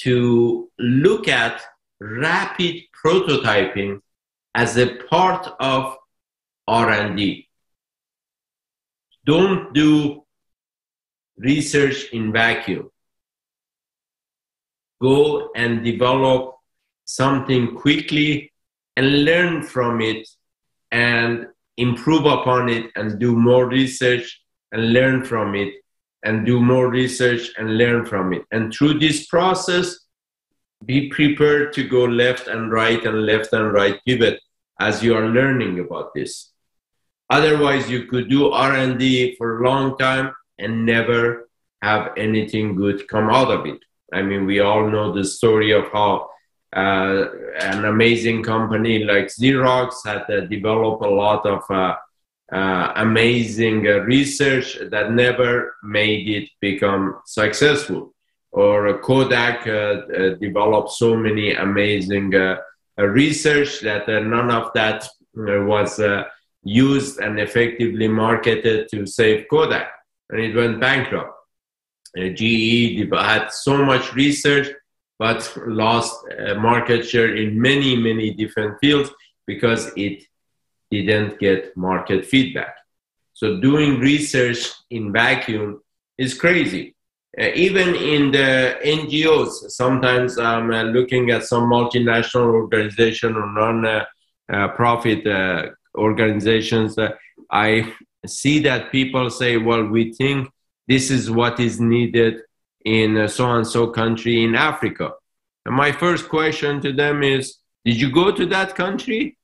to look at rapid prototyping as a part of R&D. Don't do research in vacuum. Go and develop something quickly and learn from it and improve upon it and do more research and learn from it and do more research and learn from it. And through this process, be prepared to go left and right and left and right pivot as you are learning about this. Otherwise, you could do R&D for a long time and never have anything good come out of it. I mean, we all know the story of how uh, an amazing company like Xerox had uh, developed a lot of uh, uh amazing uh, research that never made it become successful. Or Kodak uh, developed so many amazing research that none of that was used and effectively marketed to save Kodak, and it went bankrupt. GE had so much research but lost uh, market share in many, many different fields because it didn't get market feedback. So doing research in vacuum is crazy. Uh, even in the NGOs, sometimes I'm uh, looking at some multinational organization or non-profit uh, uh, organizations. I see that people say, well, we think this is what is needed in so and so country in Africa. And my first question to them is Did you go to that country?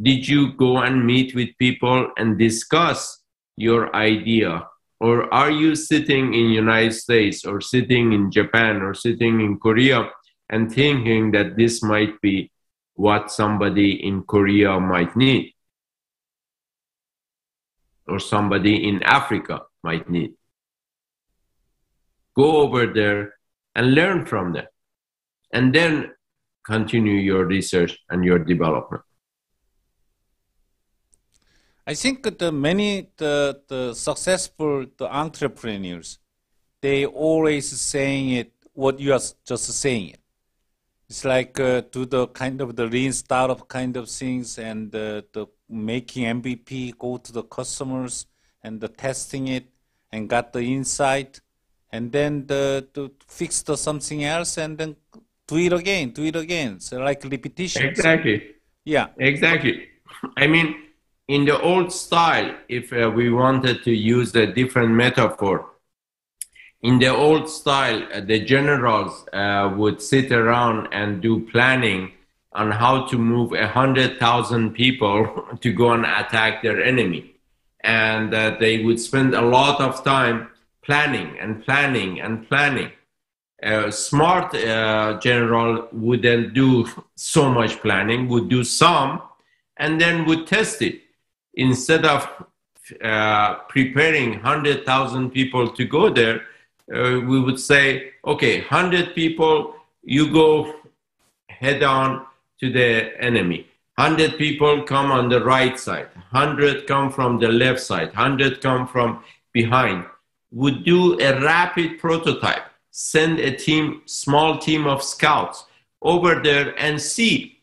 Did you go and meet with people and discuss your idea? Or are you sitting in United States or sitting in Japan or sitting in Korea and thinking that this might be what somebody in Korea might need? Or somebody in Africa might need? go over there and learn from them and then continue your research and your development i think the many the, the successful the entrepreneurs they always saying it what you are just saying it it's like uh, do the kind of the lean startup kind of things and uh, the making mvp go to the customers and the testing it and got the insight and then the, to fix the something else and then do it again, do it again. So like repetition. Exactly. Yeah. Exactly. I mean, in the old style, if uh, we wanted to use a different metaphor, in the old style, uh, the generals uh, would sit around and do planning on how to move a hundred thousand people to go and attack their enemy, and uh, they would spend a lot of time planning and planning and planning. A smart uh, general wouldn't do so much planning, would do some, and then would test it. Instead of uh, preparing 100,000 people to go there, uh, we would say, okay, 100 people, you go head on to the enemy. 100 people come on the right side, 100 come from the left side, 100 come from behind would do a rapid prototype, send a team, small team of scouts over there and see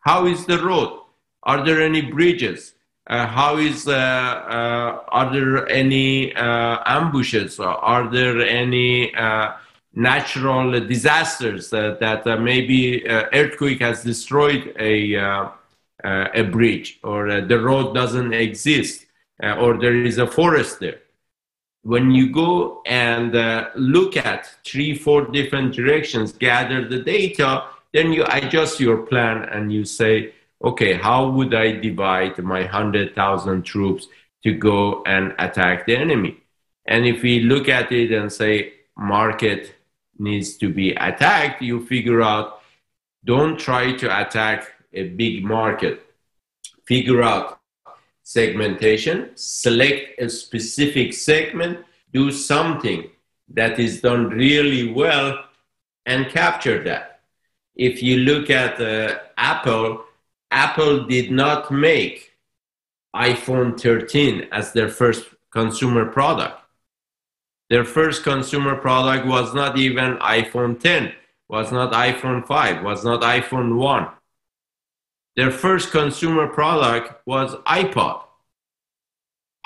how is the road? Are there any bridges? Uh, how is uh, uh, are there any uh, ambushes? Are there any uh, natural disasters that, that uh, maybe earthquake has destroyed a a bridge, or the road doesn't exist, or there is a forest there? When you go and look at three, four different directions, gather the data, then you adjust your plan and you say, okay, how would I divide my 100,000 troops to go and attack the enemy? And if we look at it and say market needs to be attacked, you figure out don't try to attack a big market. Figure out segmentation, select a specific segment, do something that is done really well, and capture that. If you look at uh, Apple, Apple did not make iPhone 13 as their first consumer product. Their first consumer product was not even iPhone 10, was not iPhone 5, was not iPhone 1. Their first consumer product was iPod.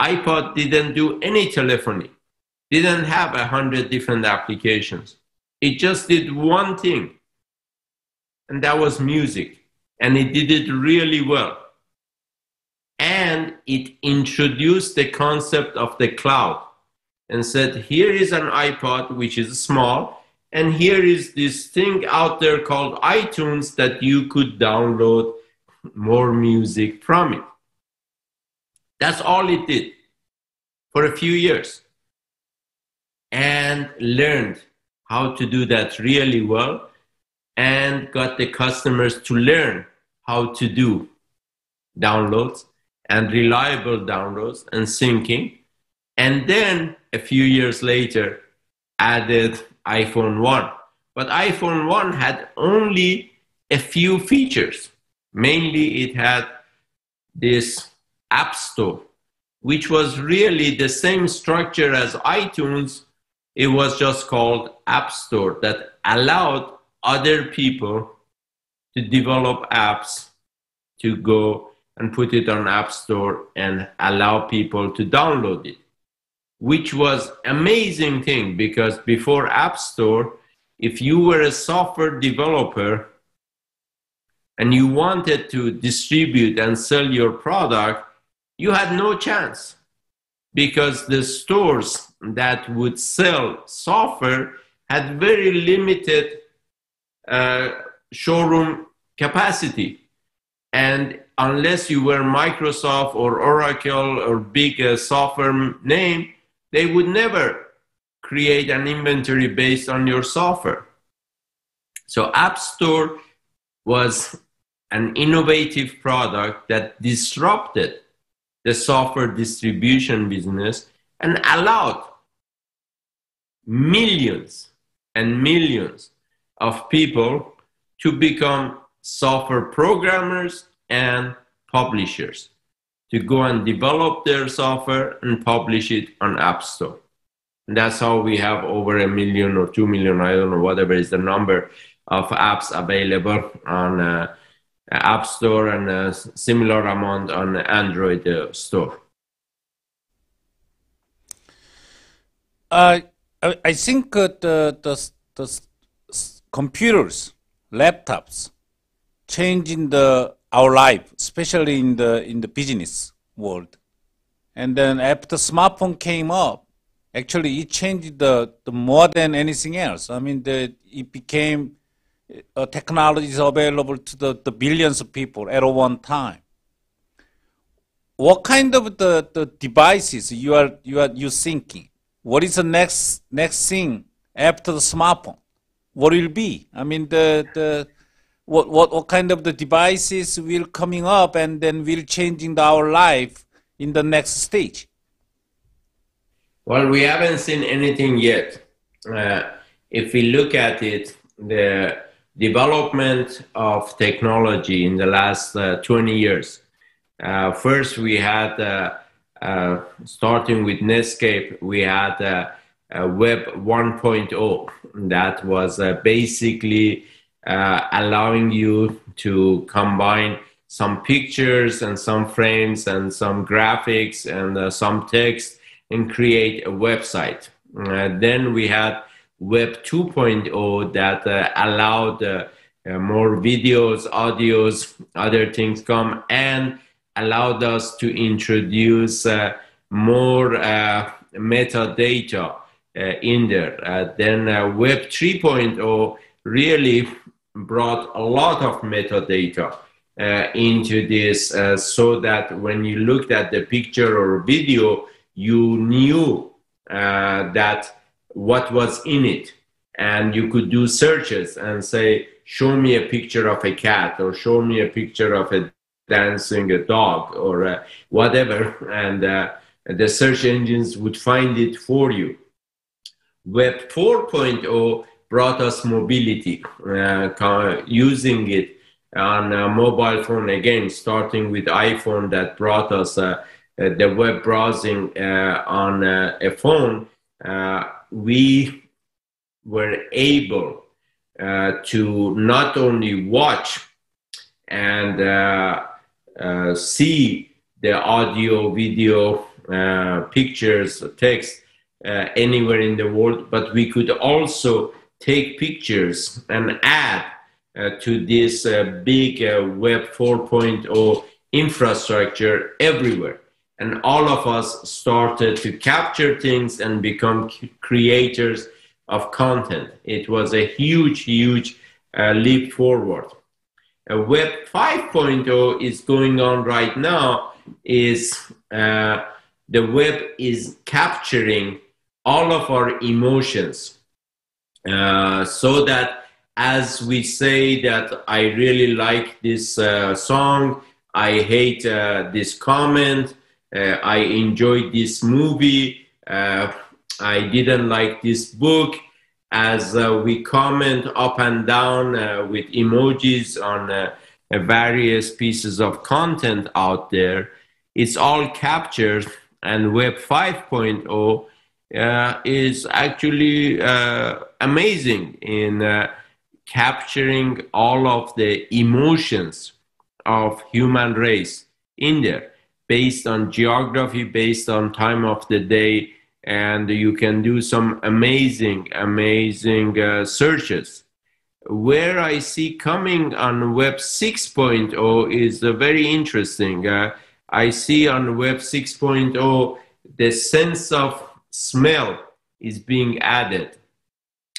iPod didn't do any telephony, didn't have a hundred different applications. It just did one thing, and that was music and it did it really well. And it introduced the concept of the cloud and said, here is an iPod, which is small, and here is this thing out there called iTunes that you could download more music from it. That's all it did for a few years and learned how to do that really well and got the customers to learn how to do downloads and reliable downloads and syncing. And then a few years later, added iPhone 1. But iPhone 1 had only a few features. Mainly, it had this App Store, which was really the same structure as iTunes. It was just called App Store that allowed other people to develop apps to go and put it on app store and allow people to download it which was amazing thing because before app store if you were a software developer and you wanted to distribute and sell your product you had no chance because the stores that would sell software had very limited uh, showroom capacity. And unless you were Microsoft or Oracle or big uh, software name, they would never create an inventory based on your software. So App Store was an innovative product that disrupted the software distribution business and allowed millions and millions of people to become software programmers and publishers to go and develop their software and publish it on App Store. And that's how we have over a million or two million, I don't know, whatever is the number of apps available on uh, App Store and a similar amount on Android uh, Store. Uh, I think uh, the, the, the computers, laptops, changing the our life, especially in the in the business world. And then after smartphone came up, actually it changed the, the more than anything else. I mean, the, it became uh, technology available to the, the billions of people at one time. What kind of the, the devices you are you are you thinking? What is the next next thing after the smartphone? What will be? I mean the the what, what, what kind of the devices will coming up and then will changing our life in the next stage? Well, we haven't seen anything yet. Uh, if we look at it, the development of technology in the last uh, 20 years. Uh, first, we had, uh, uh, starting with Netscape, we had uh, Web 1.0. That was basically uh, allowing you to combine some pictures and some frames and some graphics and uh, some text and create a website. Uh, then we had Web 2.0 that uh, allowed uh, uh, more videos, audios, other things come and allowed us to introduce uh, more metadata in there. then Web 3.0 really brought a lot of metadata uh, into this uh, so that when you looked at the picture or video, you knew uh, that what was in it. And you could do searches and say, show me a picture of a cat or show me a picture of a dancing a dog or uh, whatever. And uh, the search engines would find it for you. Web 4.0 brought us mobility, uh, using it on a mobile phone again, starting with iPhone that brought us uh, uh the web browsing uh, on uh, a phone. we were able to not only watch and see the audio, video, pictures, text anywhere in the world, but we could also take pictures and add uh, to this uh, big uh, Web 4.0 infrastructure everywhere. And all of us started to capture things and become creators of content. It was a huge, huge uh, leap forward. Uh, Web 5.0 is going on right now is uh, the web is capturing all of our emotions uh, so that as we say that I really like this uh, song, I hate uh, this comment, uh, I enjoyed this movie, uh, I didn't like this book, as we comment up and down with emojis on various pieces of content out there, it's all captured and Web 5.0 uh, is actually uh, amazing in uh, capturing all of the emotions of human race in there based on geography based on time of the day and you can do some amazing amazing uh, searches. Where i see coming on web 6.0 is uh, very interesting. Uh, i see on web 6.0 the sense of smell is being added.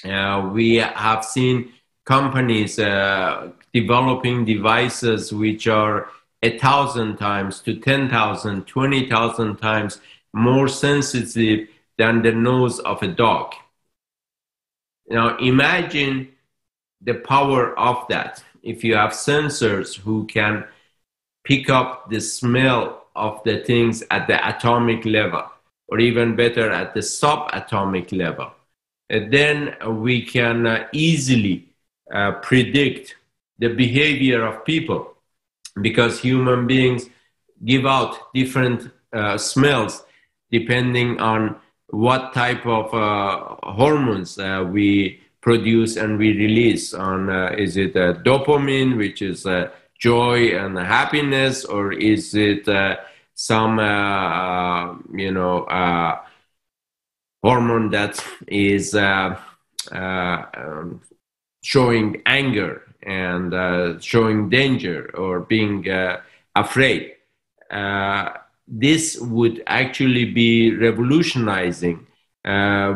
Uh, we have seen companies uh, developing devices which are a thousand times to 10,000, 20,000 times more sensitive than the nose of a dog. Now imagine the power of that. If you have sensors who can pick up the smell of the things at the atomic level, or even better at the subatomic level. Then we can uh, easily uh, predict the behavior of people because human beings give out different uh, smells depending on what type of uh, hormones uh, we produce and we release on is it dopamine which is joy and happiness or is it some uh, uh, you know uh, hormone that is um, showing anger and showing danger or being afraid. this would actually be revolutionizing.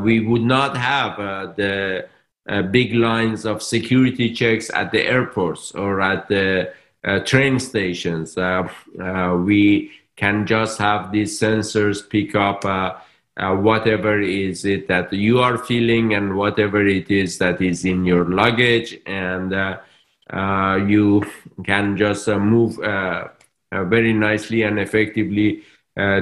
we would not have the uh, big lines of security checks at the airports or at the uh, train stations. Uh, we can just have these sensors pick up uh, uh, whatever is it that you are feeling and whatever it is that is in your luggage. And uh, uh you can just uh, move uh, very nicely and effectively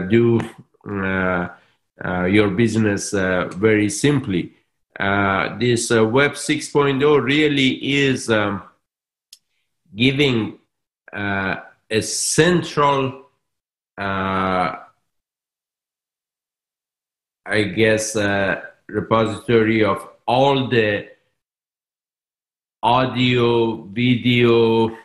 do your business very simply. This web 6.0 really is um, giving a central uh, I guess, uh, repository of all the audio, video,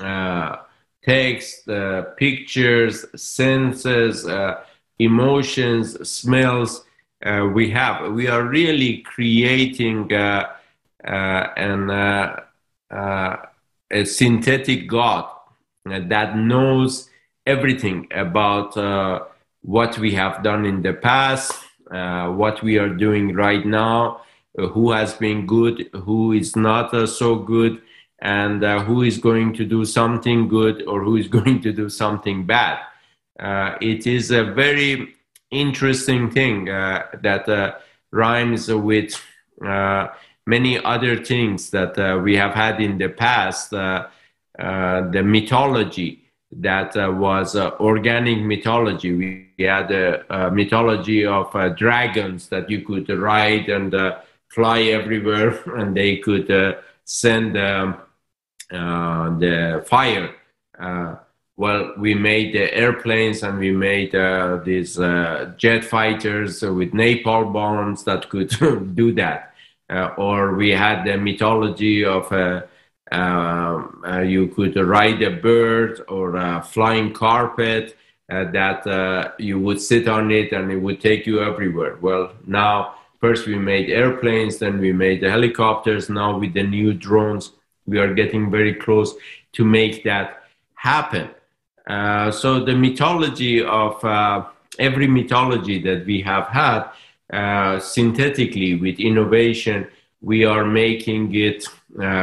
uh, text, uh, pictures, senses, uh, emotions, smells uh, we have. We are really creating uh, an, a synthetic God that knows everything about what we have done in the past, what we are doing right now, who has been good, who is not so good and uh, who is going to do something good or who is going to do something bad. Uh, it is a very interesting thing uh, that uh, rhymes with uh, many other things that uh, we have had in the past. the mythology that was organic mythology. We, had a, mythology of dragons that you could ride and fly everywhere, and they could send um, uh, the fire. Uh, well, we made the airplanes and we made uh, these jet fighters with napalm bombs that could do that. or we had the mythology of um, uh, you could ride a bird or a flying carpet uh, that uh, you would sit on it and it would take you everywhere. Well, now, first we made airplanes, then we made the helicopters. Now, with the new drones, we are getting very close to make that happen. Uh, so the mythology of uh, every mythology that we have had uh, synthetically with innovation, we are making it uh,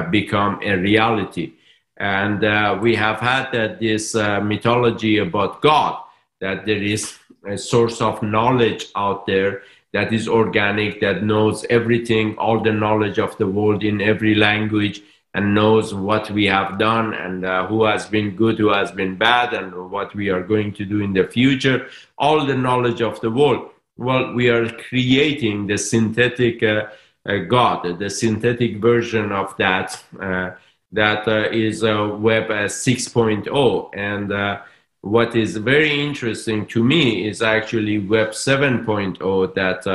become a reality. And uh, we have had this uh, mythology about God, that there is a source of knowledge out there that is organic, that knows everything, all the knowledge of the world in every language, and knows what we have done and uh, who has been good, who has been bad, and what we are going to do in the future. All the knowledge of the world. Well, we are creating the synthetic uh, uh, God, the synthetic version of that. Uh, that uh, is Web 6.0. And what is very interesting to me is actually Web 7.0 that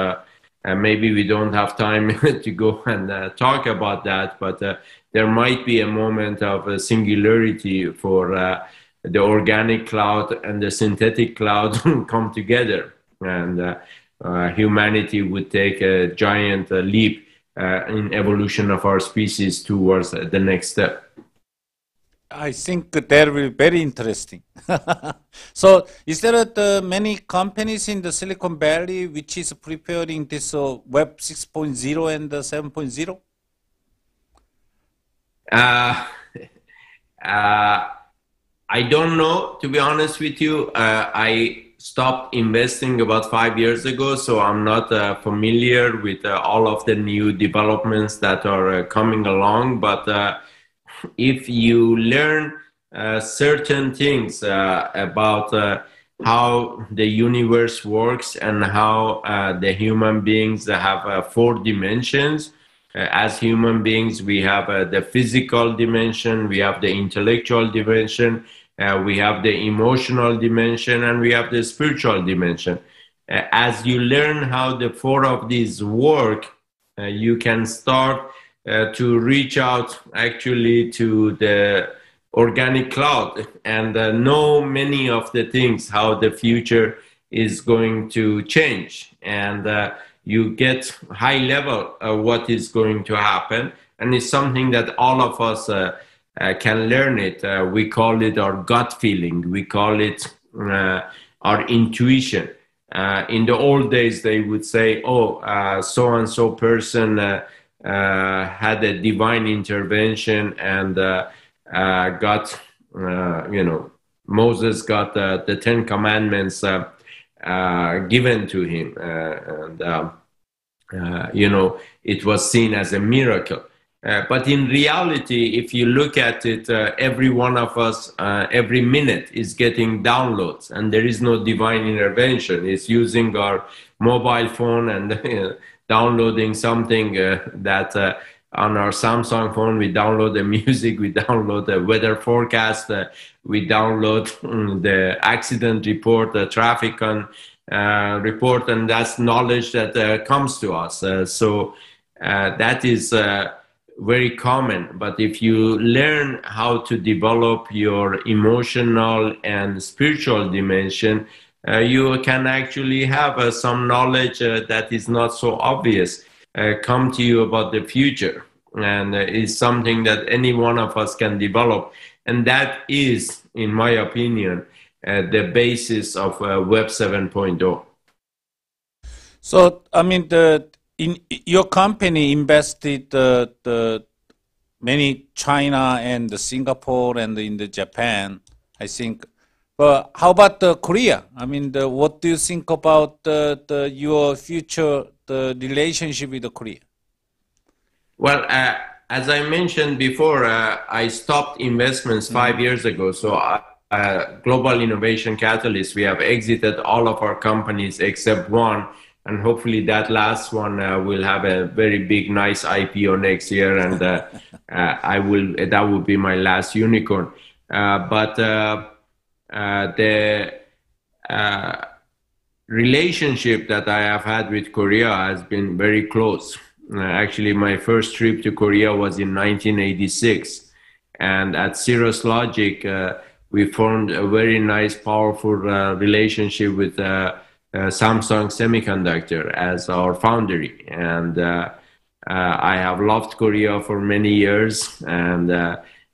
uh, maybe we don't have time to go and uh, talk about that, but uh, there might be a moment of a singularity for uh, the organic cloud and the synthetic cloud come together, and uh, uh, humanity would take a giant leap in evolution of our species towards the next step. I think that will be very interesting. so, is there uh, many companies in the Silicon Valley which is preparing this uh, Web 6.0 and uh, 7.0? Uh, uh, I don't know, to be honest with you. Uh, I stopped investing about five years ago, so I'm not uh, familiar with uh, all of the new developments that are uh, coming along. But if you learn uh, certain things uh, about uh, how the universe works and how uh, the human beings have uh, four dimensions. Uh, as human beings, we have the physical dimension, we have the intellectual dimension, we have the emotional dimension, and we have the spiritual dimension. as you learn how the four of these work, you can start uh, to reach out actually to the organic cloud and uh, know many of the things how the future is going to change and uh, you get high level what is going to happen and it's something that all of us uh, uh, can learn it uh, we call it our gut feeling we call it our intuition in the old days they would say oh so and so person uh, had a divine intervention and uh, uh, got, you know, Moses got the Ten Commandments given to him. and, um, you know, it was seen as a miracle. Uh, but in reality, if you look at it, uh, every one of us, uh, every minute is getting downloads, and there is no divine intervention. It's using our mobile phone and downloading something uh, that uh, on our Samsung phone, we download the music, we download the weather forecast, we download mm, the accident report, the traffic on, report, and that's knowledge that comes to us. So that is very common. But if you learn how to develop your emotional and spiritual dimension, uh, you can actually have uh, some knowledge uh, that is not so obvious uh, come to you about the future and uh, is something that any one of us can develop and that is in my opinion uh, the basis of web 7.0 so i mean the in your company invested the the many china and singapore and in the japan i think but how about the Korea? I mean, the, what do you think about the, the your future the relationship with the Korea? Well, uh, as I mentioned before, uh, I stopped investments 5 mm-hmm. years ago. So, uh, uh, Global Innovation Catalyst, we have exited all of our companies except one, and hopefully that last one uh, will have a very big, nice IPO next year, and uh, I will that will be my last unicorn. but uh, the uh, relationship that I have had with Korea has been very close. Uh, actually, my first trip to Korea was in 1986, and at Cirrus Logic, uh, we formed a very nice, powerful uh, relationship with uh, Samsung Semiconductor as our foundry, and I have loved Korea for many years, and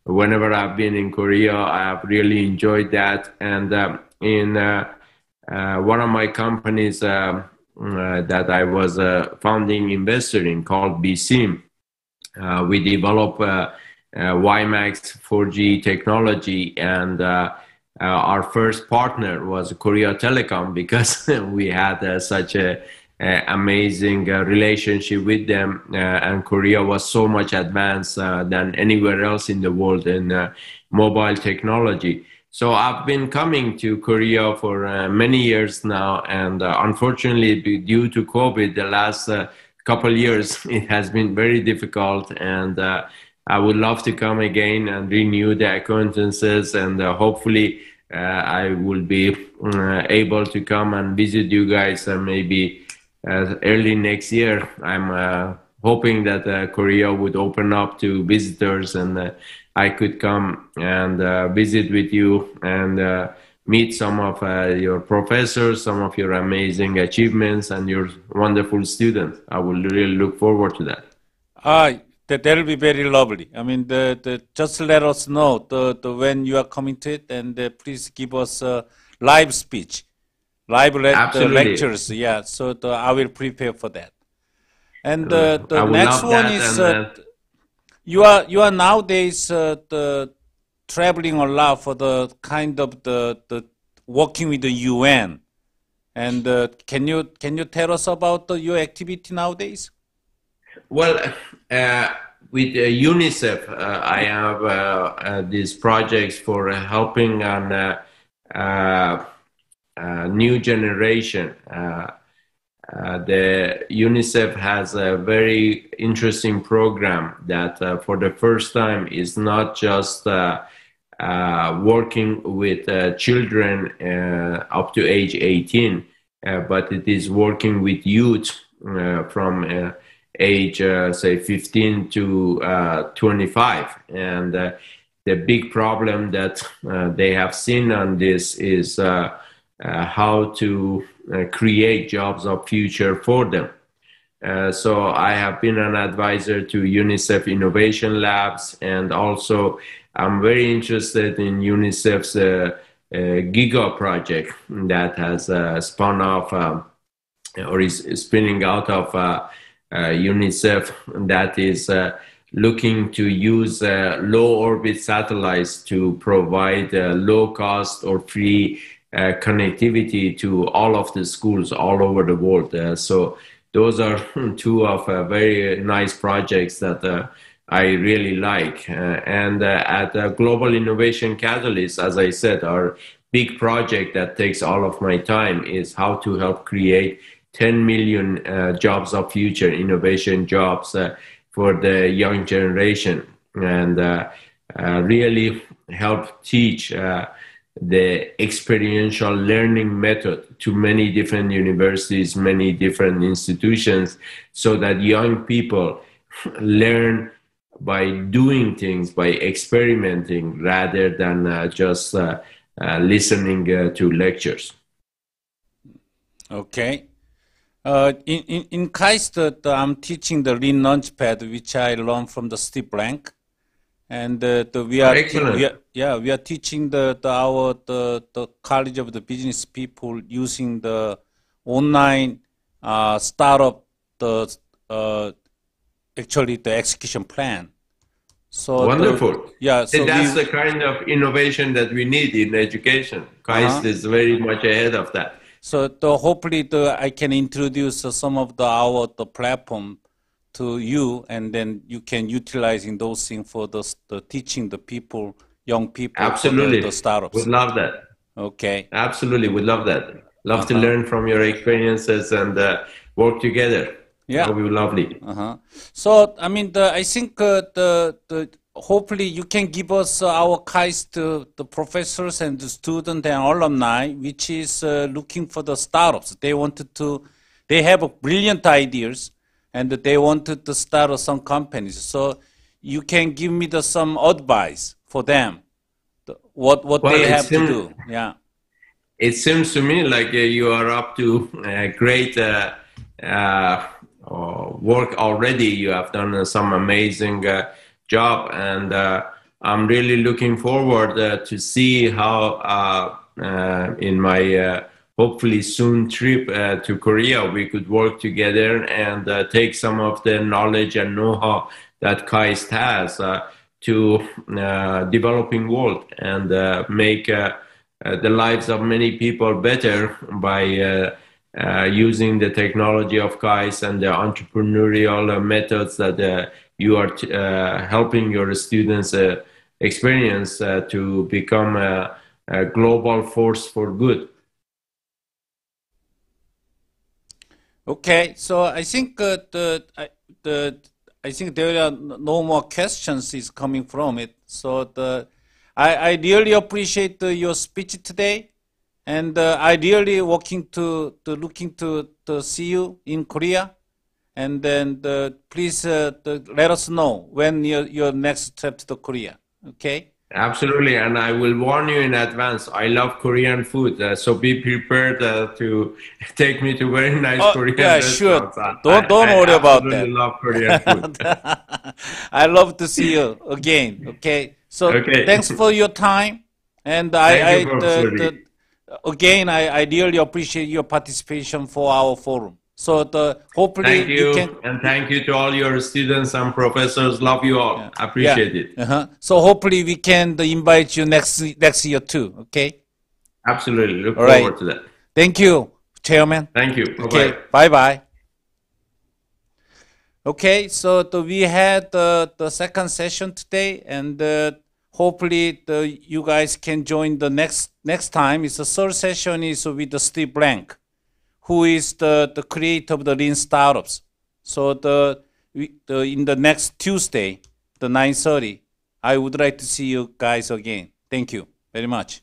whenever I've been in Korea, I have really enjoyed that. And um, in uh, uh, one of my companies uh, uh that I was a founding investor in called Beceem, uh, we develop uh, WiMAX 4G technology. And our first partner was Korea Telecom because we had such a uh, amazing uh, relationship with them. Uh, and Korea was so much advanced than anywhere else in the world in mobile technology. So I've been coming to Korea for uh, many years now, and uh, unfortunately, due to COVID, the last uh, couple years it has been very difficult. And I would love to come again and renew the acquaintances, and hopefully, I will be able to come and visit you guys and maybe uh, early next year. I'm uh, hoping that uh, Korea would open up to visitors and I could come and visit with you and meet some of uh, your professors, some of your amazing achievements, and your wonderful students. I will really look forward to that. Ah, that that'll be very lovely. I mean, the, the just let us know the, the when you are coming to it, and uh, please give us a live speech live le- lectures. Yeah, so the, I will prepare for that. And uh, the next one is uh, you are you are nowadays uh, the traveling a lot for the kind of the the working with the UN. And uh, can you can you tell us about your activity nowadays? Well, uh, with uh, UNICEF, uh, I have uh, uh, these projects for helping on uh, new generation. Uh, uh, the UNICEF has a very interesting program that, for the first time, is not just working with children up to age 18, but it is working with youth from age uh, say 15 to uh, 25 and uh, the big problem that they have seen on this is how to create jobs of future for them. Uh, so I have been an advisor to UNICEF Innovation Labs, and also I'm very interested in UNICEF's uh, uh, Giga project that has spun off or is spinning out of UNICEF that is looking to use low orbit satellites to provide low cost or free uh, connectivity to all of the schools all over the world. Uh, so those are two of uh, very nice projects that uh, I really like. Uh, and uh, at Global Innovation Catalyst, as I said, our big project that takes all of my time is how to help create 10 million jobs of future, innovation jobs for the young generation, and really help teach the experiential learning method to many different universities, many different institutions, so that young people learn by doing things, by experimenting, rather than uh, just uh, uh, listening uh, to lectures. Okay. Uh, in, in, in KAIST, the, I'm teaching the Lean Launchpad, which I learned from the Steve Blank. And uh, the, we are, Excellent. we are, yeah, we are teaching the, the our the, the College of the Business people using the online uh, startup the uh, actually the execution plan. So the- Wonderful. yeah, so And that's we, the kind of innovation that we need in education. KAIST Uh-huh. is very much ahead of that. So the, hopefully the, I can introduce some of the our the platform to you, and then you can utilizing those things for the, the teaching the people, young people, for the- Absolutely. the, startups. Would love that. Okay. Absolutely. Would love that. Love to Uh-huh. learn from your experiences and uh, work together. Yeah. That would be lovely. Uh-huh. So I mean, the, I think uh, the the hopefully you can give us uh, our KAIST to the professors and the student and alumni, which is uh, looking for the startups. They wanted to, they have brilliant ideas, and they wanted to start some companies. So you can give me the some advice for them, the, what what Well, they have to do. Yeah. It seems to me like uh, you are up to uh, great uh, uh, uh, work already. You have done uh, some amazing uh, job, and uh, I'm really looking forward uh, to see how uh, in my hopefully soon trip uh, to Korea we could work together and uh, take some of the knowledge and know-how that KAIST has uh, to developing world and make. The lives of many people better by using the technology of KAIST and the entrepreneurial methods that you are uh, helping your students uh, experience uh, to become a, a global force for good. Okay, so I think uh, the the I think there are no more questions is coming from it. So the I, I really appreciate uh, your speech today, and uh, I really working to, to looking to, to see you in Korea, and then the, please uh, the, let us know when your your next trip to Korea. Okay. Absolutely, and I will warn you in advance. I love Korean food, uh, so be prepared uh, to take me to very nice Oh, Korean yeah, sure. restaurants. I- Don't- don't I worry about absolutely that. love Korean food. I love to see you again. Okay, so Okay. thanks for your time, and I, I the, again I, I really appreciate your participation for our forum. So the hopefully Thank you, can and thank you to all your students and professors. Love you all. Appreciate it. Uh-huh. So hopefully we can uh, invite you next next year too. Okay. Absolutely. Look All right. forward to that. Thank you, Chairman. Thank you. Bye-bye. Okay, bye bye. Okay, so the, we had the, the second session today, and uh, hopefully the, you guys can join the next next time. It's the third session is with the Steve Blank, who is the, the creator of the Lean Startups. So the, the in the next Tuesday, the 9:30, I would like to see you guys again. Thank you very much.